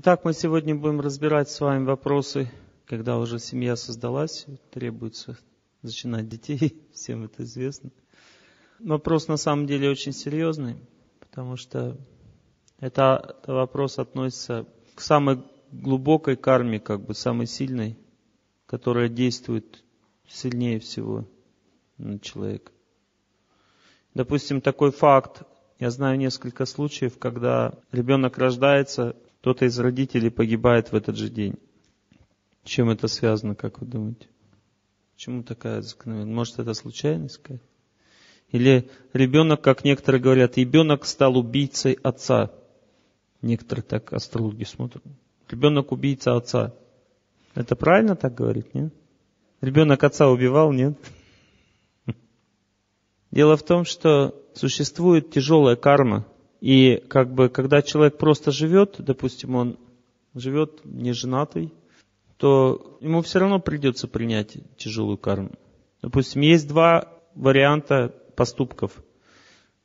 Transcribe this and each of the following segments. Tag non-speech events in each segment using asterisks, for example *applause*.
Итак, мы сегодня будем разбирать с вами вопросы, когда уже семья создалась, требуется зачинать детей, *laughs* всем это известно. Вопрос на самом деле очень серьезный, потому что это, вопрос относится к самой глубокой карме, как бы самой сильной, которая действует сильнее всего на человека. Допустим, такой факт. Я знаю несколько случаев, когда ребенок рождается, кто-то из родителей погибает в этот же день. Чем это связано, как вы думаете? Почему такая закономерность? Может, это случайность какая Или ребенок, как некоторые говорят, ребенок стал убийцей отца. Некоторые так астрологи смотрят. Ребенок убийца отца. Это правильно так говорить, нет? Ребенок отца убивал, нет? *laughs* Дело в том, что существует тяжелая карма, и как бы, когда человек просто живет, допустим, он живет неженатый, то ему все равно придется принять тяжелую карму. Допустим, есть два варианта поступков,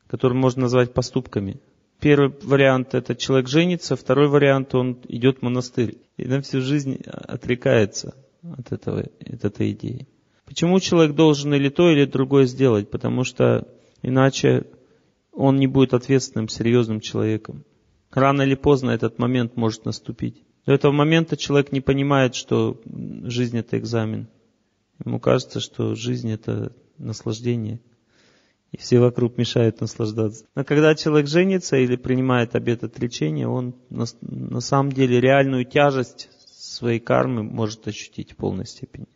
которые можно назвать поступками. Первый вариант – это человек женится, второй вариант – он идет в монастырь и на всю жизнь отрекается от, этого, от этой идеи. Почему человек должен или то, или другое сделать? Потому что иначе он не будет ответственным, серьезным человеком. Рано или поздно этот момент может наступить. До этого момента человек не понимает, что жизнь это экзамен. Ему кажется, что жизнь это наслаждение. И все вокруг мешают наслаждаться. Но когда человек женится или принимает обет отречения, он на, на самом деле реальную тяжесть своей кармы может ощутить в полной степени.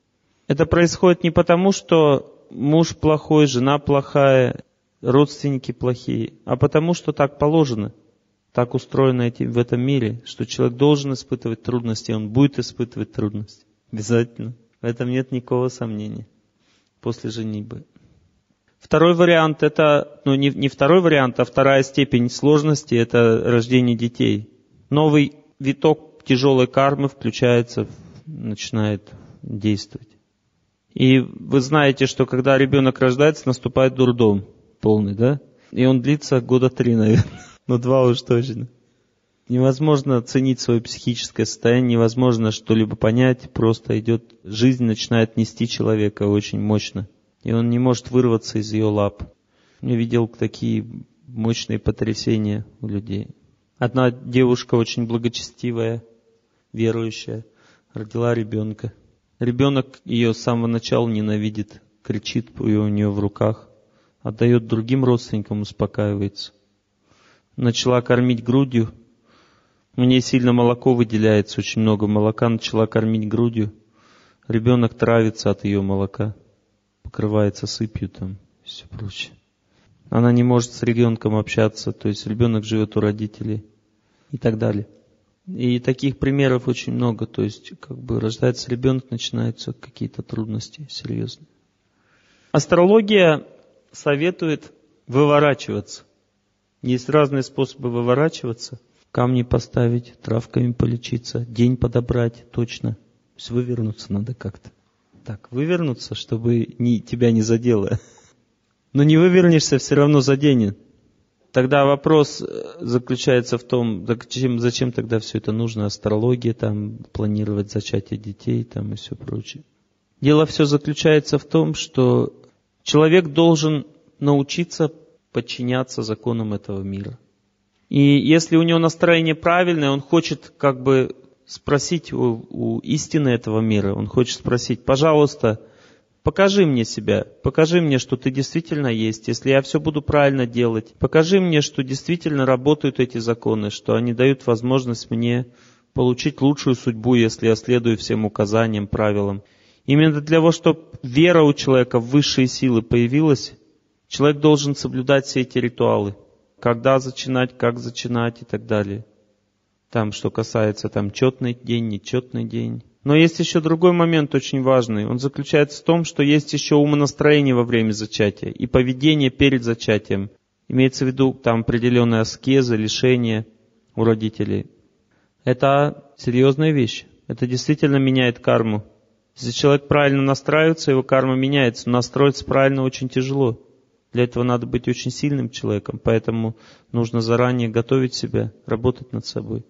Это происходит не потому, что муж плохой, жена плохая, родственники плохие, а потому что так положено, так устроено в этом мире, что человек должен испытывать трудности, он будет испытывать трудности. Обязательно. В этом нет никакого сомнения. После женитьбы. Второй вариант это, ну не, не второй вариант, а вторая степень сложности это рождение детей. Новый виток тяжелой кармы включается, начинает действовать. И вы знаете, что когда ребенок рождается, наступает дурдом полный, да? И он длится года три, наверное. Ну, два уж точно. Невозможно оценить свое психическое состояние, невозможно что-либо понять, просто идет, жизнь начинает нести человека очень мощно. И он не может вырваться из ее лап. Я видел такие мощные потрясения у людей. Одна девушка очень благочестивая, верующая, родила ребенка. Ребенок ее с самого начала ненавидит, кричит у нее в руках отдает другим родственникам, успокаивается. Начала кормить грудью. Мне сильно молоко выделяется, очень много молока. Начала кормить грудью. Ребенок травится от ее молока. Покрывается сыпью там все прочее. Она не может с ребенком общаться, то есть ребенок живет у родителей и так далее. И таких примеров очень много, то есть как бы рождается ребенок, начинаются какие-то трудности серьезные. Астрология советует выворачиваться. Есть разные способы выворачиваться. Камни поставить, травками полечиться, день подобрать точно. То есть вывернуться надо как-то. Так, вывернуться, чтобы не, тебя не задело. *laughs* Но не вывернешься, все равно заденет. Тогда вопрос э, заключается в том, зачем, зачем тогда все это нужно, астрология, там, планировать зачатие детей там, и все прочее. Дело все заключается в том, что Человек должен научиться подчиняться законам этого мира. И если у него настроение правильное, он хочет как бы спросить у, у истины этого мира, он хочет спросить, пожалуйста, покажи мне себя, покажи мне, что ты действительно есть, если я все буду правильно делать, покажи мне, что действительно работают эти законы, что они дают возможность мне получить лучшую судьбу, если я следую всем указаниям, правилам. Именно для того, чтобы вера у человека в высшие силы появилась, человек должен соблюдать все эти ритуалы. Когда зачинать, как зачинать и так далее. Там, что касается там четный день, нечетный день. Но есть еще другой момент очень важный. Он заключается в том, что есть еще умонастроение во время зачатия и поведение перед зачатием. Имеется в виду там определенная аскеза, лишение у родителей. Это серьезная вещь. Это действительно меняет карму. Если человек правильно настраивается, его карма меняется. Но настроиться правильно очень тяжело. Для этого надо быть очень сильным человеком, поэтому нужно заранее готовить себя, работать над собой.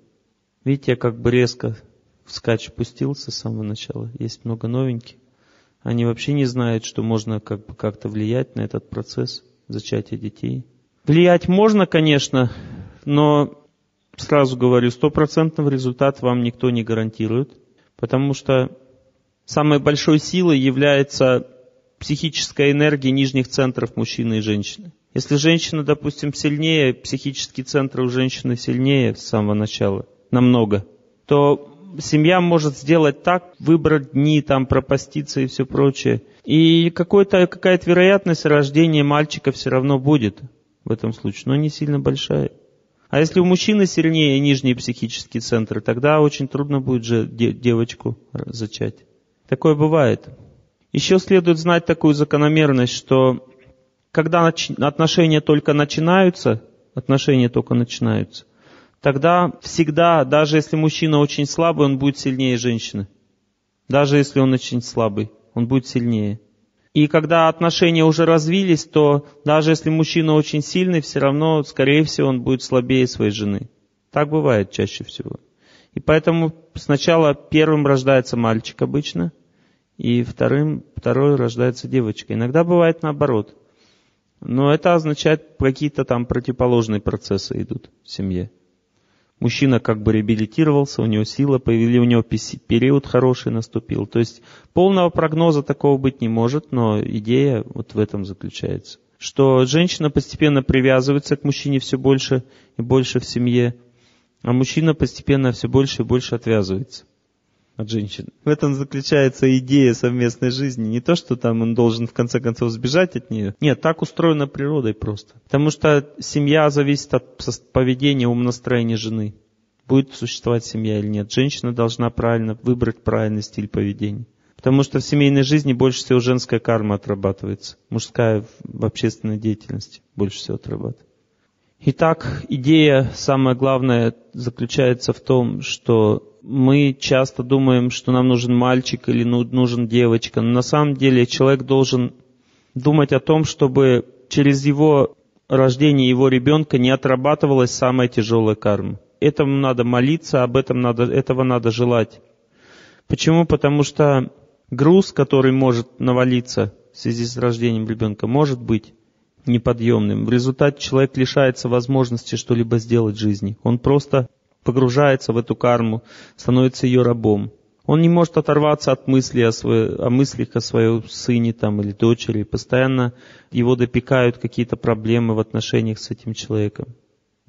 Видите, я как бы резко в скач пустился с самого начала. Есть много новеньких. Они вообще не знают, что можно как бы как-то влиять на этот процесс зачатия детей. Влиять можно, конечно, но сразу говорю, стопроцентного результат вам никто не гарантирует, потому что самой большой силой является психическая энергия нижних центров мужчины и женщины. Если женщина, допустим, сильнее, психические центры у женщины сильнее с самого начала, намного, то семья может сделать так, выбрать дни, там, пропаститься и все прочее. И какая-то вероятность рождения мальчика все равно будет в этом случае, но не сильно большая. А если у мужчины сильнее нижние психические центры, тогда очень трудно будет же девочку зачать. Такое бывает. Еще следует знать такую закономерность, что когда отношения только начинаются, отношения только начинаются, тогда всегда, даже если мужчина очень слабый, он будет сильнее женщины. Даже если он очень слабый, он будет сильнее. И когда отношения уже развились, то даже если мужчина очень сильный, все равно, скорее всего, он будет слабее своей жены. Так бывает чаще всего. И поэтому сначала первым рождается мальчик обычно, и вторым, второй рождается девочка. Иногда бывает наоборот. Но это означает, какие-то там противоположные процессы идут в семье. Мужчина как бы реабилитировался, у него сила появилась, у него период хороший наступил. То есть полного прогноза такого быть не может, но идея вот в этом заключается. Что женщина постепенно привязывается к мужчине все больше и больше в семье, а мужчина постепенно все больше и больше отвязывается от женщин. В этом заключается идея совместной жизни. Не то, что там он должен в конце концов сбежать от нее. Нет, так устроена природой просто. Потому что семья зависит от поведения, умонастроения жены. Будет существовать семья или нет. Женщина должна правильно выбрать правильный стиль поведения. Потому что в семейной жизни больше всего женская карма отрабатывается. Мужская в общественной деятельности больше всего отрабатывается. Итак, идея, самая главная, заключается в том, что мы часто думаем, что нам нужен мальчик или ну, нужен девочка, но на самом деле человек должен думать о том, чтобы через его рождение его ребенка не отрабатывалась самая тяжелая карма. Этому надо молиться, об этом надо, этого надо желать. Почему? Потому что груз, который может навалиться в связи с рождением ребенка, может быть неподъемным. В результате человек лишается возможности что-либо сделать в жизни. Он просто погружается в эту карму, становится ее рабом. Он не может оторваться от мысли о, своей, о мыслях о своем сыне там, или дочери. Постоянно его допекают какие-то проблемы в отношениях с этим человеком.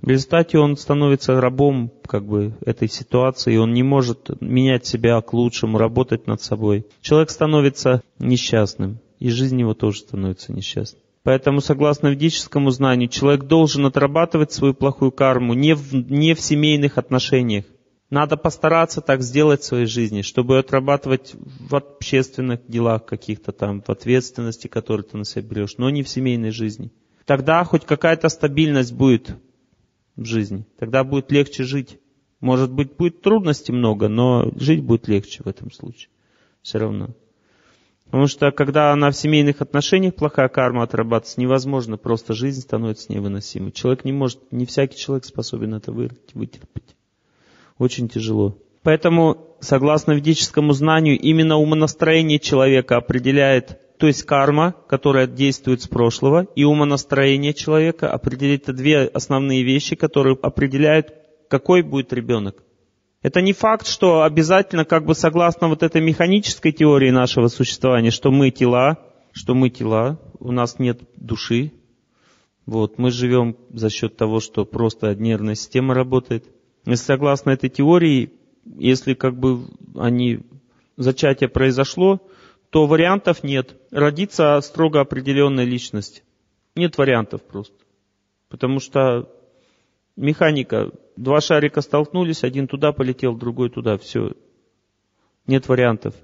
В результате он становится рабом как бы, этой ситуации, он не может менять себя к лучшему, работать над собой. Человек становится несчастным, и жизнь его тоже становится несчастной. Поэтому, согласно ведическому знанию, человек должен отрабатывать свою плохую карму не в, не в семейных отношениях. Надо постараться так сделать в своей жизни, чтобы отрабатывать в общественных делах каких-то там, в ответственности, которую ты на себя берешь, но не в семейной жизни. Тогда хоть какая-то стабильность будет в жизни. Тогда будет легче жить. Может быть, будет трудностей много, но жить будет легче в этом случае. Все равно. Потому что когда она в семейных отношениях плохая карма отрабатывается, невозможно, просто жизнь становится невыносимой. Человек не может, не всякий человек способен это вытерпеть. Очень тяжело. Поэтому, согласно ведическому знанию, именно умонастроение человека определяет, то есть карма, которая действует с прошлого, и умонастроение человека определяет это две основные вещи, которые определяют, какой будет ребенок. Это не факт, что обязательно, как бы согласно вот этой механической теории нашего существования, что мы тела, что мы тела, у нас нет души. Вот, мы живем за счет того, что просто нервная система работает. Если согласно этой теории, если как бы они, зачатие произошло, то вариантов нет. Родиться строго определенная личность. Нет вариантов просто. Потому что механика Два шарика столкнулись, один туда полетел, другой туда. Все. Нет вариантов.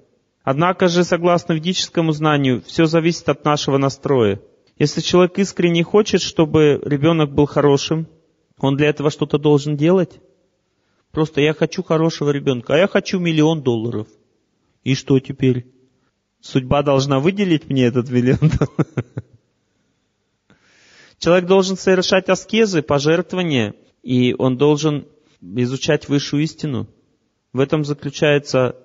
Однако же, согласно ведическому знанию, все зависит от нашего настроя. Если человек искренне хочет, чтобы ребенок был хорошим, он для этого что-то должен делать. Просто я хочу хорошего ребенка, а я хочу миллион долларов. И что теперь? Судьба должна выделить мне этот миллион долларов. *laughs* Человек должен совершать аскезы, пожертвования, и он должен изучать высшую истину. В этом заключается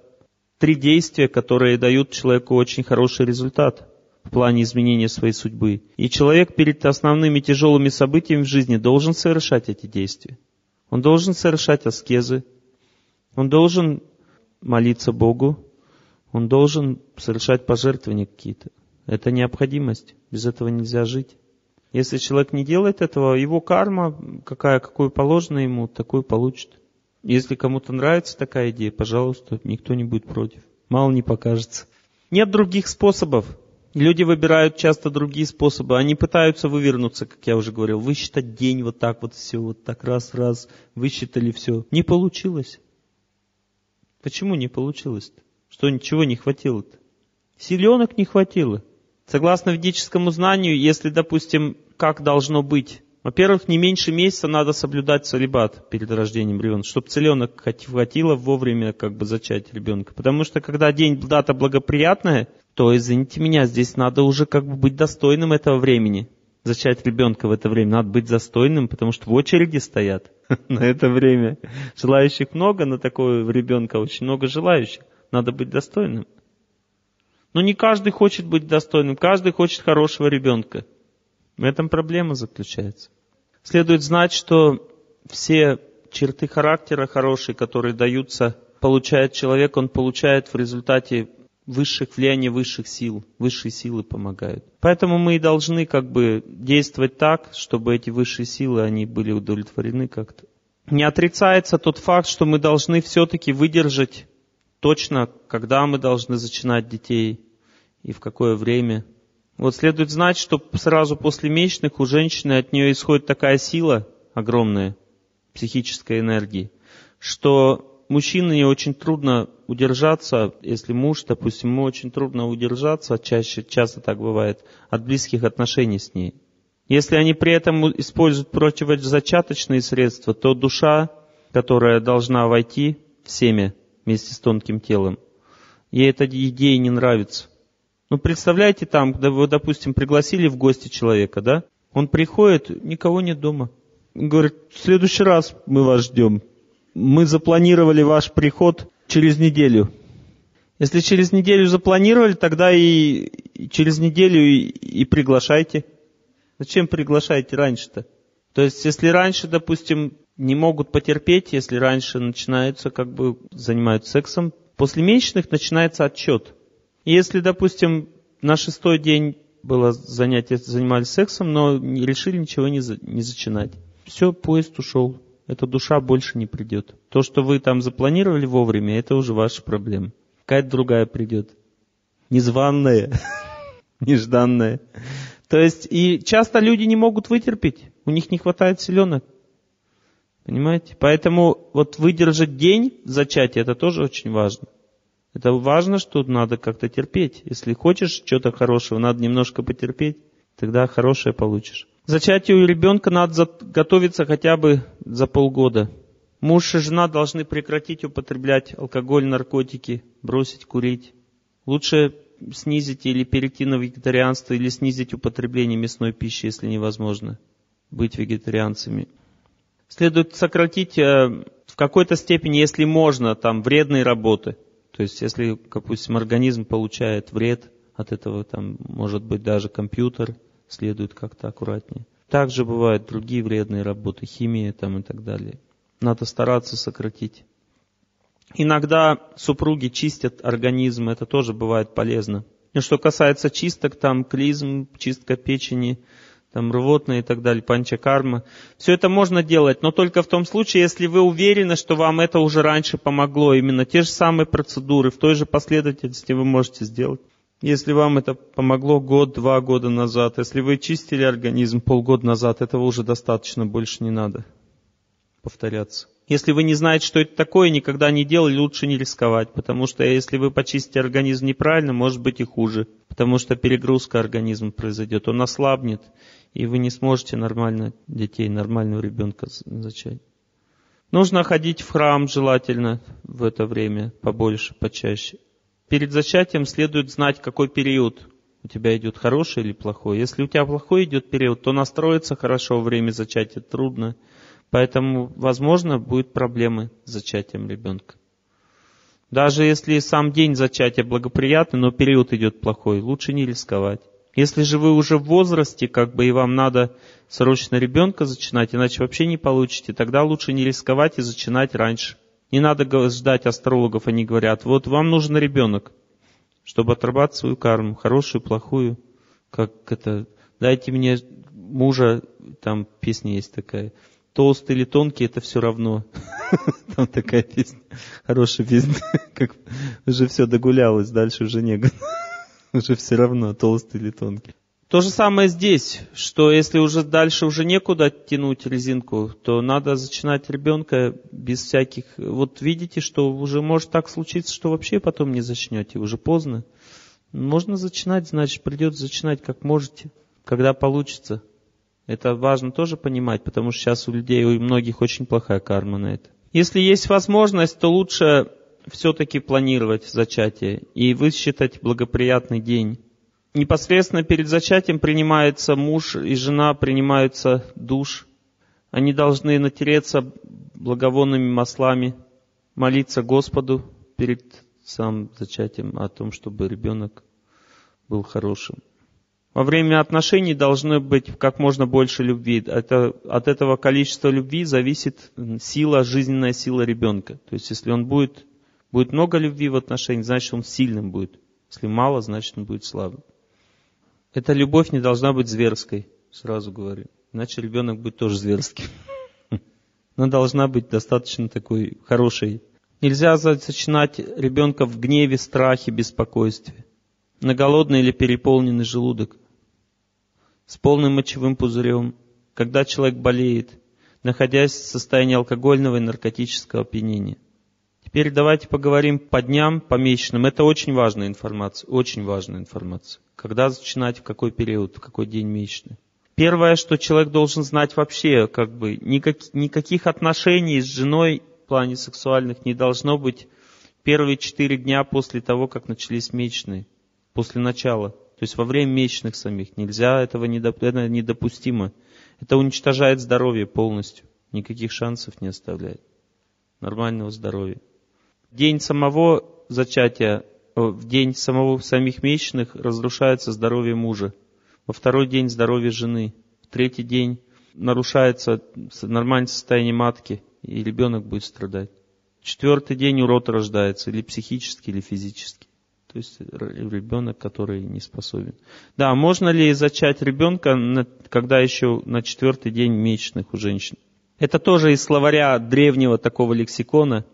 три действия, которые дают человеку очень хороший результат в плане изменения своей судьбы. И человек перед основными тяжелыми событиями в жизни должен совершать эти действия. Он должен совершать аскезы, он должен молиться Богу, он должен совершать пожертвования какие-то. Это необходимость, без этого нельзя жить. Если человек не делает этого, его карма, какая, какую положено ему, такую получит. Если кому-то нравится такая идея, пожалуйста, никто не будет против. Мало не покажется. Нет других способов. Люди выбирают часто другие способы. Они пытаются вывернуться, как я уже говорил, высчитать день вот так вот все, вот так раз-раз, высчитали все. Не получилось. Почему не получилось-то? Что ничего не хватило-то? Силенок не хватило. Согласно ведическому знанию, если, допустим, как должно быть, во-первых, не меньше месяца надо соблюдать целебат перед рождением ребенка, чтобы целенок хватило вовремя как бы зачать ребенка. Потому что когда день дата благоприятная, то, извините меня, здесь надо уже как бы быть достойным этого времени. Зачать ребенка в это время надо быть достойным, потому что в очереди стоят *laughs* на это время. Желающих много на такого ребенка, очень много желающих. Надо быть достойным. Но не каждый хочет быть достойным, каждый хочет хорошего ребенка. В этом проблема заключается. Следует знать, что все черты характера хорошие, которые даются, получает человек, он получает в результате высших влияний высших сил, высшие силы помогают. Поэтому мы и должны как бы действовать так, чтобы эти высшие силы, они были удовлетворены как-то. Не отрицается тот факт, что мы должны все-таки выдержать точно, когда мы должны зачинать детей и в какое время – вот следует знать, что сразу после месячных у женщины от нее исходит такая сила огромная, психической энергии, что мужчине очень трудно удержаться, если муж, допустим, ему очень трудно удержаться, чаще, часто так бывает, от близких отношений с ней. Если они при этом используют противозачаточные средства, то душа, которая должна войти в семя вместе с тонким телом, ей эта идея не нравится. Ну, представляете, там, когда вы, допустим, пригласили в гости человека, да? Он приходит, никого нет дома. Говорит, в следующий раз мы вас ждем. Мы запланировали ваш приход через неделю. Если через неделю запланировали, тогда и, через неделю и, и приглашайте. Зачем приглашаете раньше-то? То есть, если раньше, допустим, не могут потерпеть, если раньше начинаются, как бы, занимаются сексом, после месячных начинается отчет – если, допустим, на шестой день было занятие, занимались сексом, но решили ничего не, за, не зачинать. Все, поезд ушел. Эта душа больше не придет. То, что вы там запланировали вовремя, это уже ваша проблема. Какая-то другая придет. Незваная, *laughs* нежданная. То есть, и часто люди не могут вытерпеть. У них не хватает селенок. Понимаете? Поэтому вот выдержать день зачатия, это тоже очень важно. Это важно, что надо как-то терпеть. Если хочешь чего-то хорошего, надо немножко потерпеть, тогда хорошее получишь. Зачатию ребенка надо готовиться хотя бы за полгода. Муж и жена должны прекратить употреблять алкоголь, наркотики, бросить курить. Лучше снизить или перейти на вегетарианство, или снизить употребление мясной пищи, если невозможно быть вегетарианцами. Следует сократить э, в какой-то степени, если можно, там, вредные работы – то есть, если, допустим, организм получает вред от этого, там, может быть, даже компьютер, следует как-то аккуратнее. Также бывают другие вредные работы, химия там и так далее. Надо стараться сократить. Иногда супруги чистят организм, это тоже бывает полезно. И что касается чисток, там клизм, чистка печени, там рвотные и так далее, панчакарма. Все это можно делать, но только в том случае, если вы уверены, что вам это уже раньше помогло. Именно те же самые процедуры в той же последовательности вы можете сделать. Если вам это помогло год, два года назад, если вы чистили организм полгода назад, этого уже достаточно, больше не надо повторяться. Если вы не знаете, что это такое, никогда не делали, лучше не рисковать, потому что если вы почистите организм неправильно, может быть и хуже, потому что перегрузка организма произойдет, он ослабнет, и вы не сможете нормально детей, нормального ребенка зачать. Нужно ходить в храм желательно в это время побольше, почаще. Перед зачатием следует знать, какой период у тебя идет, хороший или плохой. Если у тебя плохой идет период, то настроиться хорошо во время зачатия трудно, Поэтому, возможно, будут проблемы с зачатием ребенка. Даже если сам день зачатия благоприятный, но период идет плохой, лучше не рисковать. Если же вы уже в возрасте, как бы и вам надо срочно ребенка зачинать, иначе вообще не получите, тогда лучше не рисковать и зачинать раньше. Не надо ждать астрологов, они говорят, вот вам нужен ребенок, чтобы отрабатывать свою карму, хорошую, плохую, как это, дайте мне мужа, там песня есть такая, толстый или тонкий, это все равно. *laughs* Там такая песня, хорошая песня, *laughs* как уже все догулялось, дальше уже не *laughs* *laughs* уже все равно, толстый или тонкий. То же самое здесь, что если уже дальше уже некуда тянуть резинку, то надо зачинать ребенка без всяких... Вот видите, что уже может так случиться, что вообще потом не зачнете, уже поздно. Можно зачинать, значит, придется зачинать как можете, когда получится. Это важно тоже понимать, потому что сейчас у людей, у многих очень плохая карма на это. Если есть возможность, то лучше все-таки планировать зачатие и высчитать благоприятный день. Непосредственно перед зачатием принимается муж и жена, принимаются душ. Они должны натереться благовонными маслами, молиться Господу перед самым зачатием о том, чтобы ребенок был хорошим. Во время отношений должно быть как можно больше любви. Это, от этого количества любви зависит сила, жизненная сила ребенка. То есть, если он будет, будет много любви в отношениях, значит, он сильным будет. Если мало, значит, он будет слабым. Эта любовь не должна быть зверской, сразу говорю. Иначе ребенок будет тоже зверским. *laughs* Она должна быть достаточно такой хорошей. Нельзя зачинать ребенка в гневе, страхе, беспокойстве на голодный или переполненный желудок, с полным мочевым пузырем, когда человек болеет, находясь в состоянии алкогольного и наркотического опьянения. Теперь давайте поговорим по дням, по месячным. Это очень важная информация, очень важная информация. Когда начинать, в какой период, в какой день месячный. Первое, что человек должен знать вообще, как бы, никак, никаких отношений с женой в плане сексуальных не должно быть первые четыре дня после того, как начались месячные после начала. То есть во время месячных самих. Нельзя этого, это недопустимо. Это уничтожает здоровье полностью. Никаких шансов не оставляет. Нормального здоровья. День самого зачатия, в день самого самих месячных разрушается здоровье мужа. Во второй день здоровье жены. В третий день нарушается нормальное состояние матки, и ребенок будет страдать. Четвертый день урод рождается, или психически, или физически. То есть ребенок, который не способен. Да, можно ли зачать ребенка, когда еще на четвертый день месячных у женщин? Это тоже из словаря древнего такого лексикона,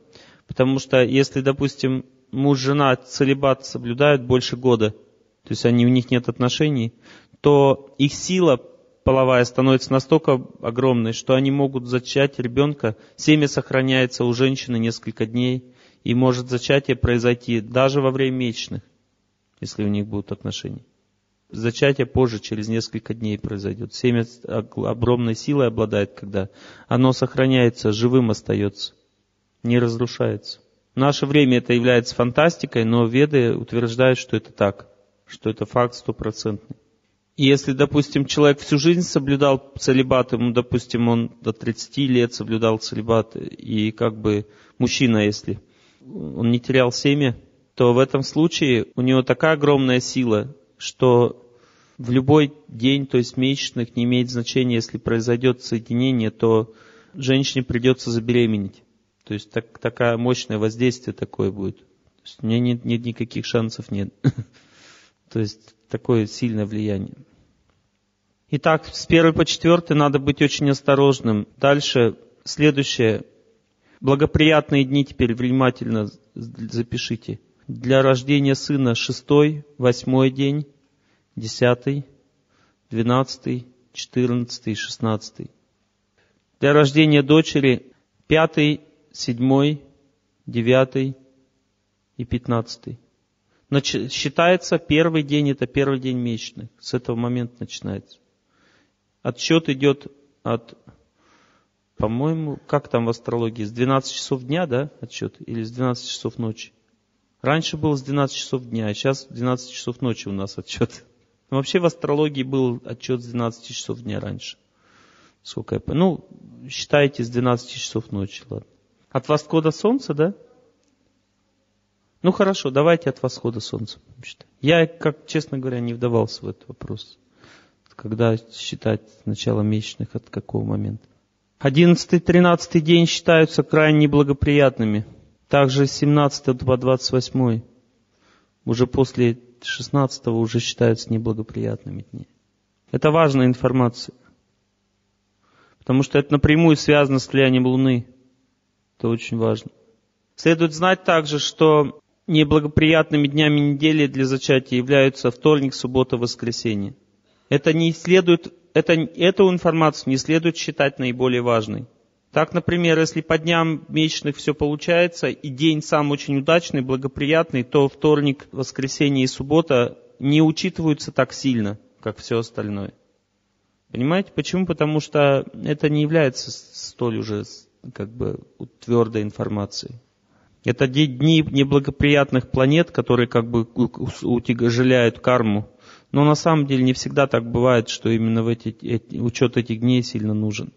потому что если, допустим, муж, жена целебат соблюдают больше года, то есть они, у них нет отношений, то их сила половая становится настолько огромной, что они могут зачать ребенка, семя сохраняется у женщины несколько дней, и может зачатие произойти даже во время месячных, если у них будут отношения. Зачатие позже, через несколько дней произойдет. Семя огромной силой обладает, когда оно сохраняется, живым остается, не разрушается. В наше время это является фантастикой, но веды утверждают, что это так, что это факт стопроцентный. И если, допустим, человек всю жизнь соблюдал целебат, ему, допустим, он до 30 лет соблюдал целебат, и как бы мужчина, если он не терял семя, то в этом случае у него такая огромная сила, что в любой день, то есть месячных, не имеет значения, если произойдет соединение, то женщине придется забеременеть. То есть так, такое мощное воздействие такое будет. То есть у меня нет, нет никаких шансов нет. *laughs* То есть такое сильное влияние. Итак, с первой по четвертый надо быть очень осторожным. Дальше, следующее. Благоприятные дни теперь внимательно запишите. Для рождения сына шестой, восьмой день, десятый, двенадцатый, четырнадцатый, шестнадцатый. Для рождения дочери пятый, седьмой, девятый и пятнадцатый. Считается первый день, это первый день месячных. С этого момента начинается. Отсчет идет от по-моему, как там в астрологии, с 12 часов дня, да, отчет, или с 12 часов ночи? Раньше было с 12 часов дня, а сейчас 12 часов ночи у нас отчет. Но *laughs* вообще в астрологии был отчет с 12 часов дня раньше. Сколько я... Ну, считайте с 12 часов ночи, ладно. От восхода солнца, да? Ну хорошо, давайте от восхода солнца. Я, как честно говоря, не вдавался в этот вопрос. Когда считать начало месячных, от какого момента. Одиннадцатый, тринадцатый день считаются крайне неблагоприятными. Также с 17 по 28 уже после 16 уже считаются неблагоприятными дни. Это важная информация. Потому что это напрямую связано с влиянием Луны. Это очень важно. Следует знать также, что неблагоприятными днями недели для зачатия являются вторник, суббота, воскресенье. Это не следует, это, эту информацию не следует считать наиболее важной. Так, например, если по дням месячных все получается, и день сам очень удачный, благоприятный, то вторник, воскресенье и суббота не учитываются так сильно, как все остальное. Понимаете? Почему? Потому что это не является столь уже как бы твердой информацией. Это дни неблагоприятных планет, которые как бы утяжеляют карму. Но на самом деле не всегда так бывает, что именно в эти, эти, учет этих дней сильно нужен.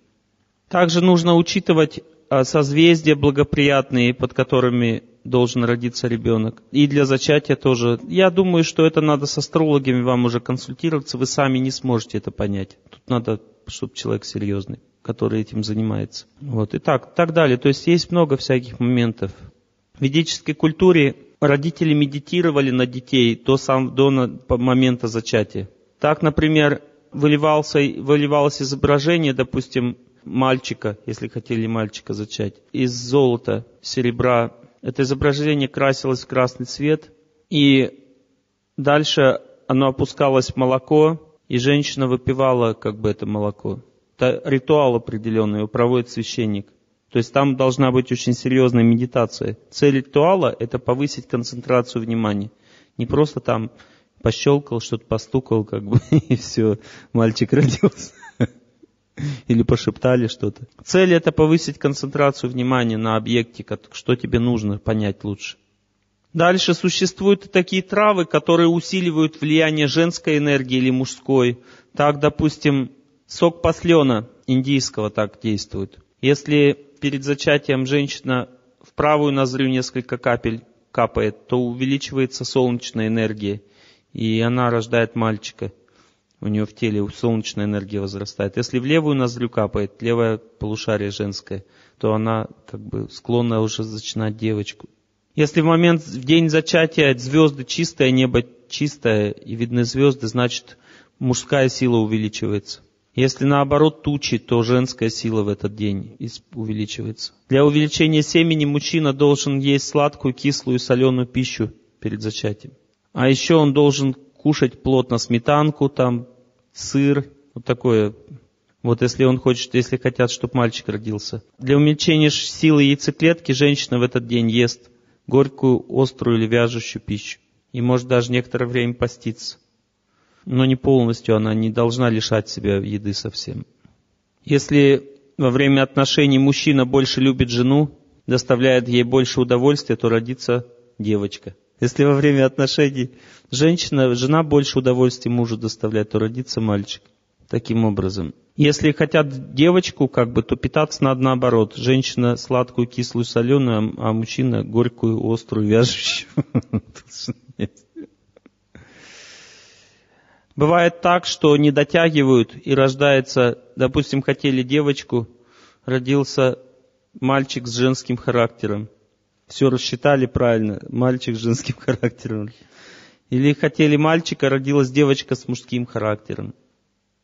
Также нужно учитывать а, созвездия благоприятные, под которыми должен родиться ребенок. И для зачатия тоже. Я думаю, что это надо с астрологами вам уже консультироваться. Вы сами не сможете это понять. Тут надо, чтобы человек серьезный, который этим занимается. Вот. И так, так далее. То есть есть много всяких моментов. В ведической культуре родители медитировали на детей до, сам, до момента зачатия. Так, например, выливался, выливалось изображение, допустим, мальчика, если хотели мальчика зачать, из золота, серебра. Это изображение красилось в красный цвет, и дальше оно опускалось в молоко, и женщина выпивала как бы это молоко. Ритуал определенный, проводит священник. То есть там должна быть очень серьезная медитация. Цель ритуала – это повысить концентрацию внимания. Не просто там пощелкал, что-то постукал, как бы, *laughs* и все, мальчик родился. *laughs* Или пошептали что-то. Цель – это повысить концентрацию внимания на объекте, что тебе нужно понять лучше. Дальше существуют такие травы, которые усиливают влияние женской энергии или мужской. Так, допустим, сок послена индийского так действует. Если перед зачатием женщина в правую ноздрю несколько капель капает, то увеличивается солнечная энергия, и она рождает мальчика. У нее в теле солнечная энергия возрастает. Если в левую ноздрю капает, левое полушарие женское, то она как бы склонна уже зачинать девочку. Если в момент, в день зачатия звезды чистое, небо чистое и видны звезды, значит мужская сила увеличивается. Если наоборот тучи, то женская сила в этот день увеличивается. Для увеличения семени мужчина должен есть сладкую, кислую, соленую пищу перед зачатием. А еще он должен кушать плотно сметанку, там, сыр, вот такое. Вот если он хочет, если хотят, чтобы мальчик родился. Для уменьшения силы яйцеклетки женщина в этот день ест горькую, острую или вяжущую пищу. И может даже некоторое время поститься но не полностью, она не должна лишать себя еды совсем. Если во время отношений мужчина больше любит жену, доставляет ей больше удовольствия, то родится девочка. Если во время отношений женщина, жена больше удовольствия мужу доставляет, то родится мальчик. Таким образом. Если хотят девочку, как бы, то питаться надо наоборот. Женщина сладкую, кислую, соленую, а мужчина горькую, острую, вяжущую. *laughs* Бывает так, что не дотягивают и рождается, допустим, хотели девочку, родился мальчик с женским характером. Все рассчитали правильно, мальчик с женским *laughs* характером. Или хотели мальчика, родилась девочка с мужским характером.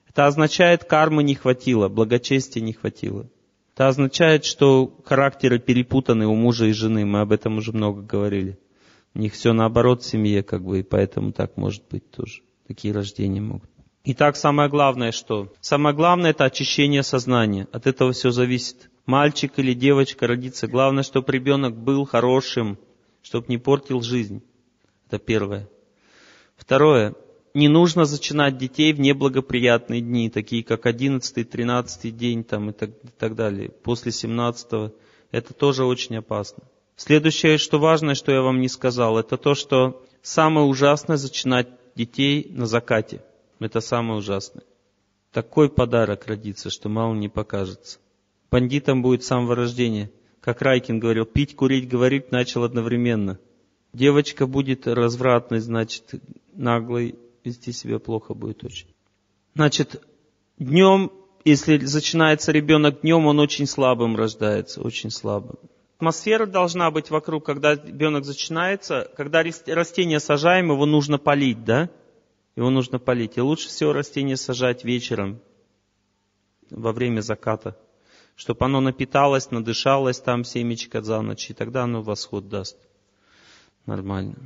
Это означает, кармы не хватило, благочестия не хватило. Это означает, что характеры перепутаны у мужа и жены. Мы об этом уже много говорили. У них все наоборот в семье, как бы, и поэтому так может быть тоже. Такие рождения могут. Итак, самое главное что? Самое главное это очищение сознания. От этого все зависит. Мальчик или девочка родится. Главное, чтобы ребенок был хорошим, чтобы не портил жизнь. Это первое. Второе. Не нужно зачинать детей в неблагоприятные дни, такие как 11 13 день там, и, так, и так далее. После 17 это тоже очень опасно. Следующее, что важно, что я вам не сказал, это то, что самое ужасное зачинать детей на закате. Это самое ужасное. такой подарок родится, что мало не покажется. Бандитом будет с самого рождения. Как Райкин говорил, пить, курить, говорить начал одновременно. Девочка будет развратной, значит, наглой, вести себя плохо будет очень. Значит, днем, если начинается ребенок днем, он очень слабым рождается, очень слабым. Атмосфера должна быть вокруг, когда ребенок начинается, когда растение сажаем, его нужно полить, да? Его нужно полить. И лучше всего растение сажать вечером, во время заката, чтобы оно напиталось, надышалось там семечко за ночь, и тогда оно восход даст. Нормально.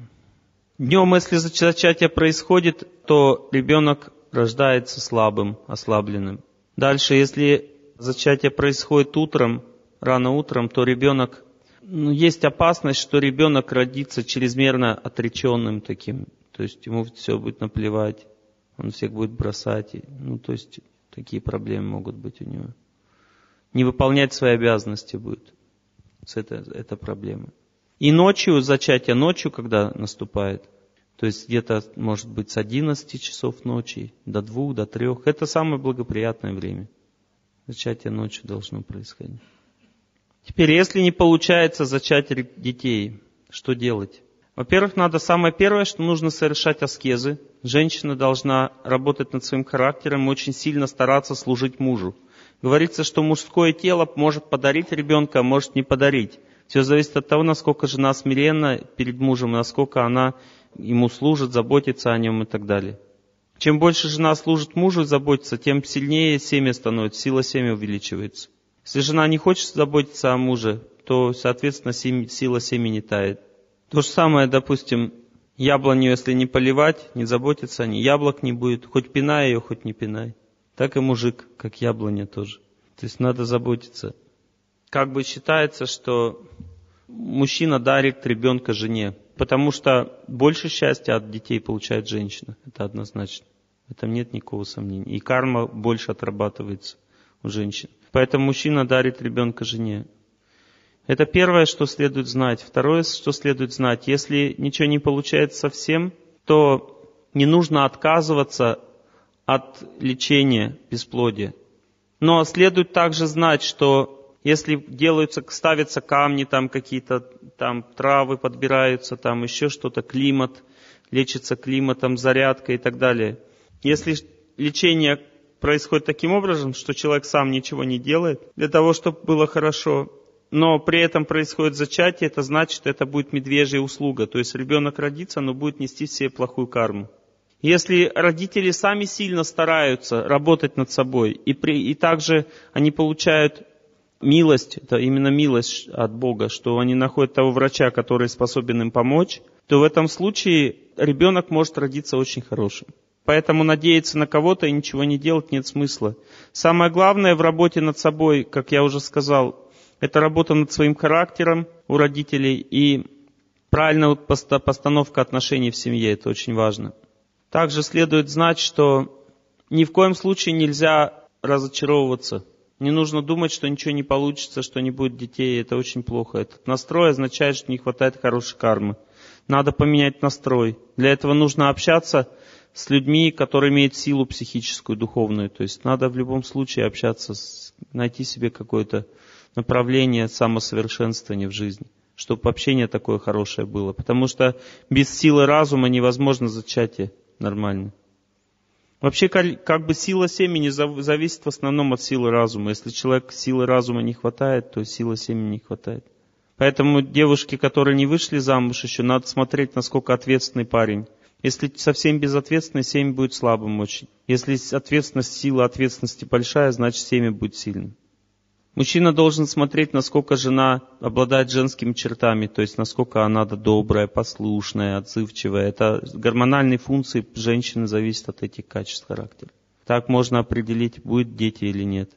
Днем, если зачатие происходит, то ребенок рождается слабым, ослабленным. Дальше, если зачатие происходит утром, рано утром, то ребенок, ну, есть опасность, что ребенок родится чрезмерно отреченным таким. То есть ему все будет наплевать, он всех будет бросать. Ну, то есть такие проблемы могут быть у него. Не выполнять свои обязанности будет. Это, это проблема. И ночью, зачатие ночью, когда наступает, то есть где-то, может быть, с 11 часов ночи до 2, до 3, это самое благоприятное время. Зачатие ночью должно происходить. Теперь, если не получается зачать детей, что делать? Во-первых, надо самое первое, что нужно совершать аскезы. Женщина должна работать над своим характером и очень сильно стараться служить мужу. Говорится, что мужское тело может подарить ребенка, а может не подарить. Все зависит от того, насколько жена смиренна перед мужем, насколько она ему служит, заботится о нем и так далее. Чем больше жена служит мужу и заботится, тем сильнее семя становится, сила семя увеличивается. Если жена не хочет заботиться о муже, то, соответственно, сила семени тает. То же самое, допустим, яблоню, если не поливать, не заботиться о ней, яблок не будет, хоть пинай ее, хоть не пинай. Так и мужик, как яблоня тоже. То есть надо заботиться. Как бы считается, что мужчина дарит ребенка жене, потому что больше счастья от детей получает женщина. Это однозначно. В этом нет никакого сомнения. И карма больше отрабатывается у женщин. Поэтому мужчина дарит ребенка жене. Это первое, что следует знать. Второе, что следует знать. Если ничего не получается совсем, то не нужно отказываться от лечения бесплодия. Но следует также знать, что если делаются, ставятся камни, там какие-то там травы подбираются, там еще что-то, климат, лечится климатом, зарядка и так далее. Если лечение происходит таким образом, что человек сам ничего не делает, для того, чтобы было хорошо, но при этом происходит зачатие, это значит, это будет медвежья услуга. То есть ребенок родится, но будет нести себе плохую карму. Если родители сами сильно стараются работать над собой, и, при, и также они получают милость, это именно милость от Бога, что они находят того врача, который способен им помочь, то в этом случае ребенок может родиться очень хорошим. Поэтому надеяться на кого-то и ничего не делать нет смысла. Самое главное в работе над собой, как я уже сказал, это работа над своим характером у родителей и правильная постановка отношений в семье. Это очень важно. Также следует знать, что ни в коем случае нельзя разочаровываться. Не нужно думать, что ничего не получится, что не будет детей. Это очень плохо. Этот настрой означает, что не хватает хорошей кармы. Надо поменять настрой. Для этого нужно общаться с людьми, которые имеют силу психическую, духовную. То есть надо в любом случае общаться, найти себе какое-то направление самосовершенствования в жизни, чтобы общение такое хорошее было. Потому что без силы разума невозможно зачатие нормально. Вообще, как бы сила семени зависит в основном от силы разума. Если человек силы разума не хватает, то силы семени не хватает. Поэтому девушки, которые не вышли замуж еще, надо смотреть, насколько ответственный парень. Если совсем безответственный, семя будет слабым очень. Если ответственность, сила ответственности большая, значит семя будет сильным. Мужчина должен смотреть, насколько жена обладает женскими чертами, то есть насколько она добрая, послушная, отзывчивая. Это гормональные функции женщины зависят от этих качеств характера. Так можно определить, будет дети или нет.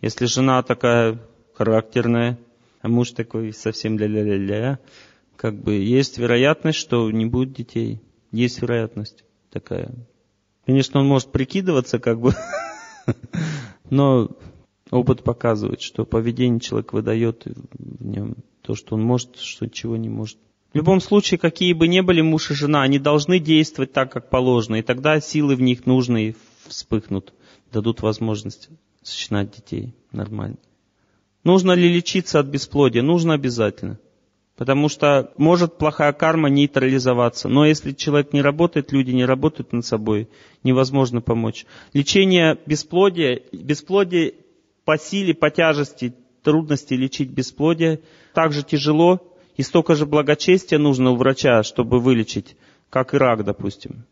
Если жена такая характерная, а муж такой совсем ля-ля-ля-ля, как бы есть вероятность, что не будет детей. Есть вероятность такая. Конечно, он может прикидываться, как бы, *laughs* но Опыт показывает, что поведение человека выдает в нем то, что он может, что чего не может. В любом случае, какие бы ни были муж и жена, они должны действовать так, как положено, и тогда силы в них нужные вспыхнут. дадут возможность сочинать детей нормально. Нужно ли лечиться от бесплодия? Нужно обязательно. Потому что может плохая карма нейтрализоваться. Но если человек не работает, люди не работают над собой, невозможно помочь. Лечение бесплодия, бесплодие по силе, по тяжести, трудности лечить бесплодие также тяжело, и столько же благочестия нужно у врача, чтобы вылечить, как и рак, допустим.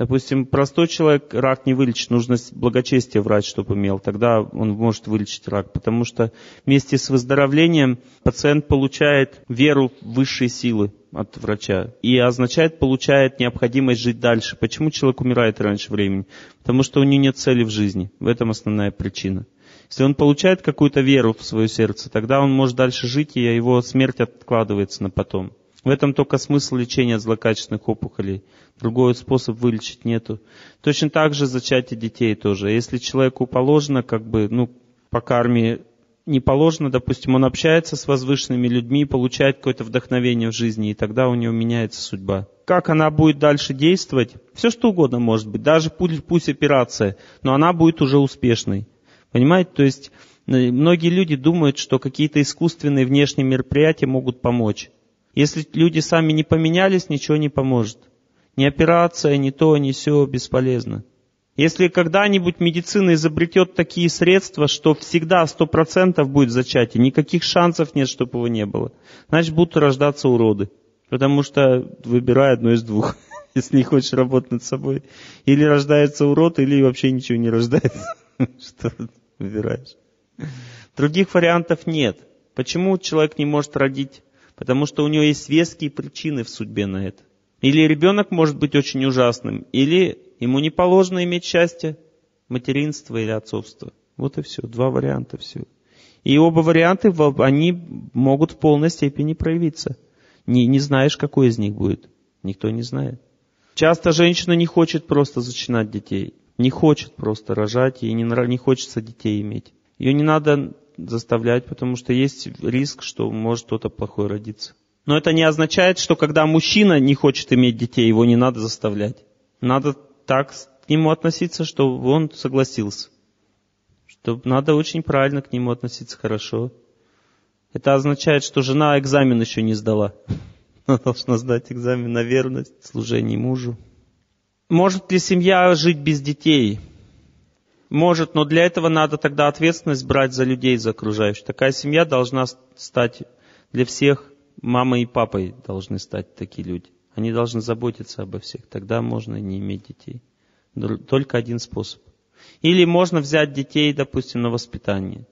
Допустим, простой человек рак не вылечит, нужно благочестие врач, чтобы имел, тогда он может вылечить рак, потому что вместе с выздоровлением пациент получает веру в высшие силы от врача и означает, получает необходимость жить дальше. Почему человек умирает раньше времени? Потому что у него нет цели в жизни. В этом основная причина. Если он получает какую-то веру в свое сердце, тогда он может дальше жить, и его смерть откладывается на потом. В этом только смысл лечения от злокачественных опухолей. Другой способ вылечить нету. Точно так же зачатие детей тоже. Если человеку положено, как бы, ну, по карме не положено, допустим, он общается с возвышенными людьми, получает какое-то вдохновение в жизни, и тогда у него меняется судьба. Как она будет дальше действовать? Все что угодно может быть, даже пусть, пусть операция, но она будет уже успешной. Понимаете? То есть многие люди думают, что какие-то искусственные внешние мероприятия могут помочь. Если люди сами не поменялись, ничего не поможет. Ни операция, ни то, ни все бесполезно. Если когда-нибудь медицина изобретет такие средства, что всегда сто процентов будет зачатие, никаких шансов нет, чтобы его не было, значит будут рождаться уроды. Потому что выбирай одно из двух, *laughs* если не хочешь работать над собой. Или рождается урод, или вообще ничего не рождается. *laughs* Что выбираешь? Других вариантов нет. Почему человек не может родить потому что у него есть веские причины в судьбе на это. Или ребенок может быть очень ужасным, или ему не положено иметь счастье, материнство или отцовство. Вот и все, два варианта все. И оба варианта, они могут в полной степени проявиться. Не, не знаешь, какой из них будет. Никто не знает. Часто женщина не хочет просто зачинать детей. Не хочет просто рожать, ей не, не хочется детей иметь. Ее не надо заставлять, потому что есть риск, что может что-то плохое родиться. Но это не означает, что когда мужчина не хочет иметь детей, его не надо заставлять. Надо так к нему относиться, чтобы он согласился. Что надо очень правильно к нему относиться хорошо. Это означает, что жена экзамен еще не сдала. *laughs* Она должна сдать экзамен на верность, служение мужу. Может ли семья жить без детей? Может, но для этого надо тогда ответственность брать за людей, за окружающих. Такая семья должна стать для всех мамой и папой должны стать такие люди. Они должны заботиться обо всех. Тогда можно не иметь детей. Только один способ. Или можно взять детей, допустим, на воспитание,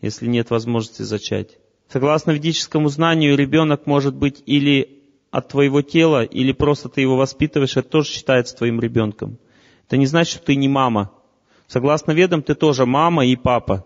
если нет возможности зачать. Согласно ведическому знанию, ребенок может быть или от твоего тела, или просто ты его воспитываешь, это тоже считается твоим ребенком. Это не значит, что ты не мама, Согласно ведам, ты тоже мама и папа.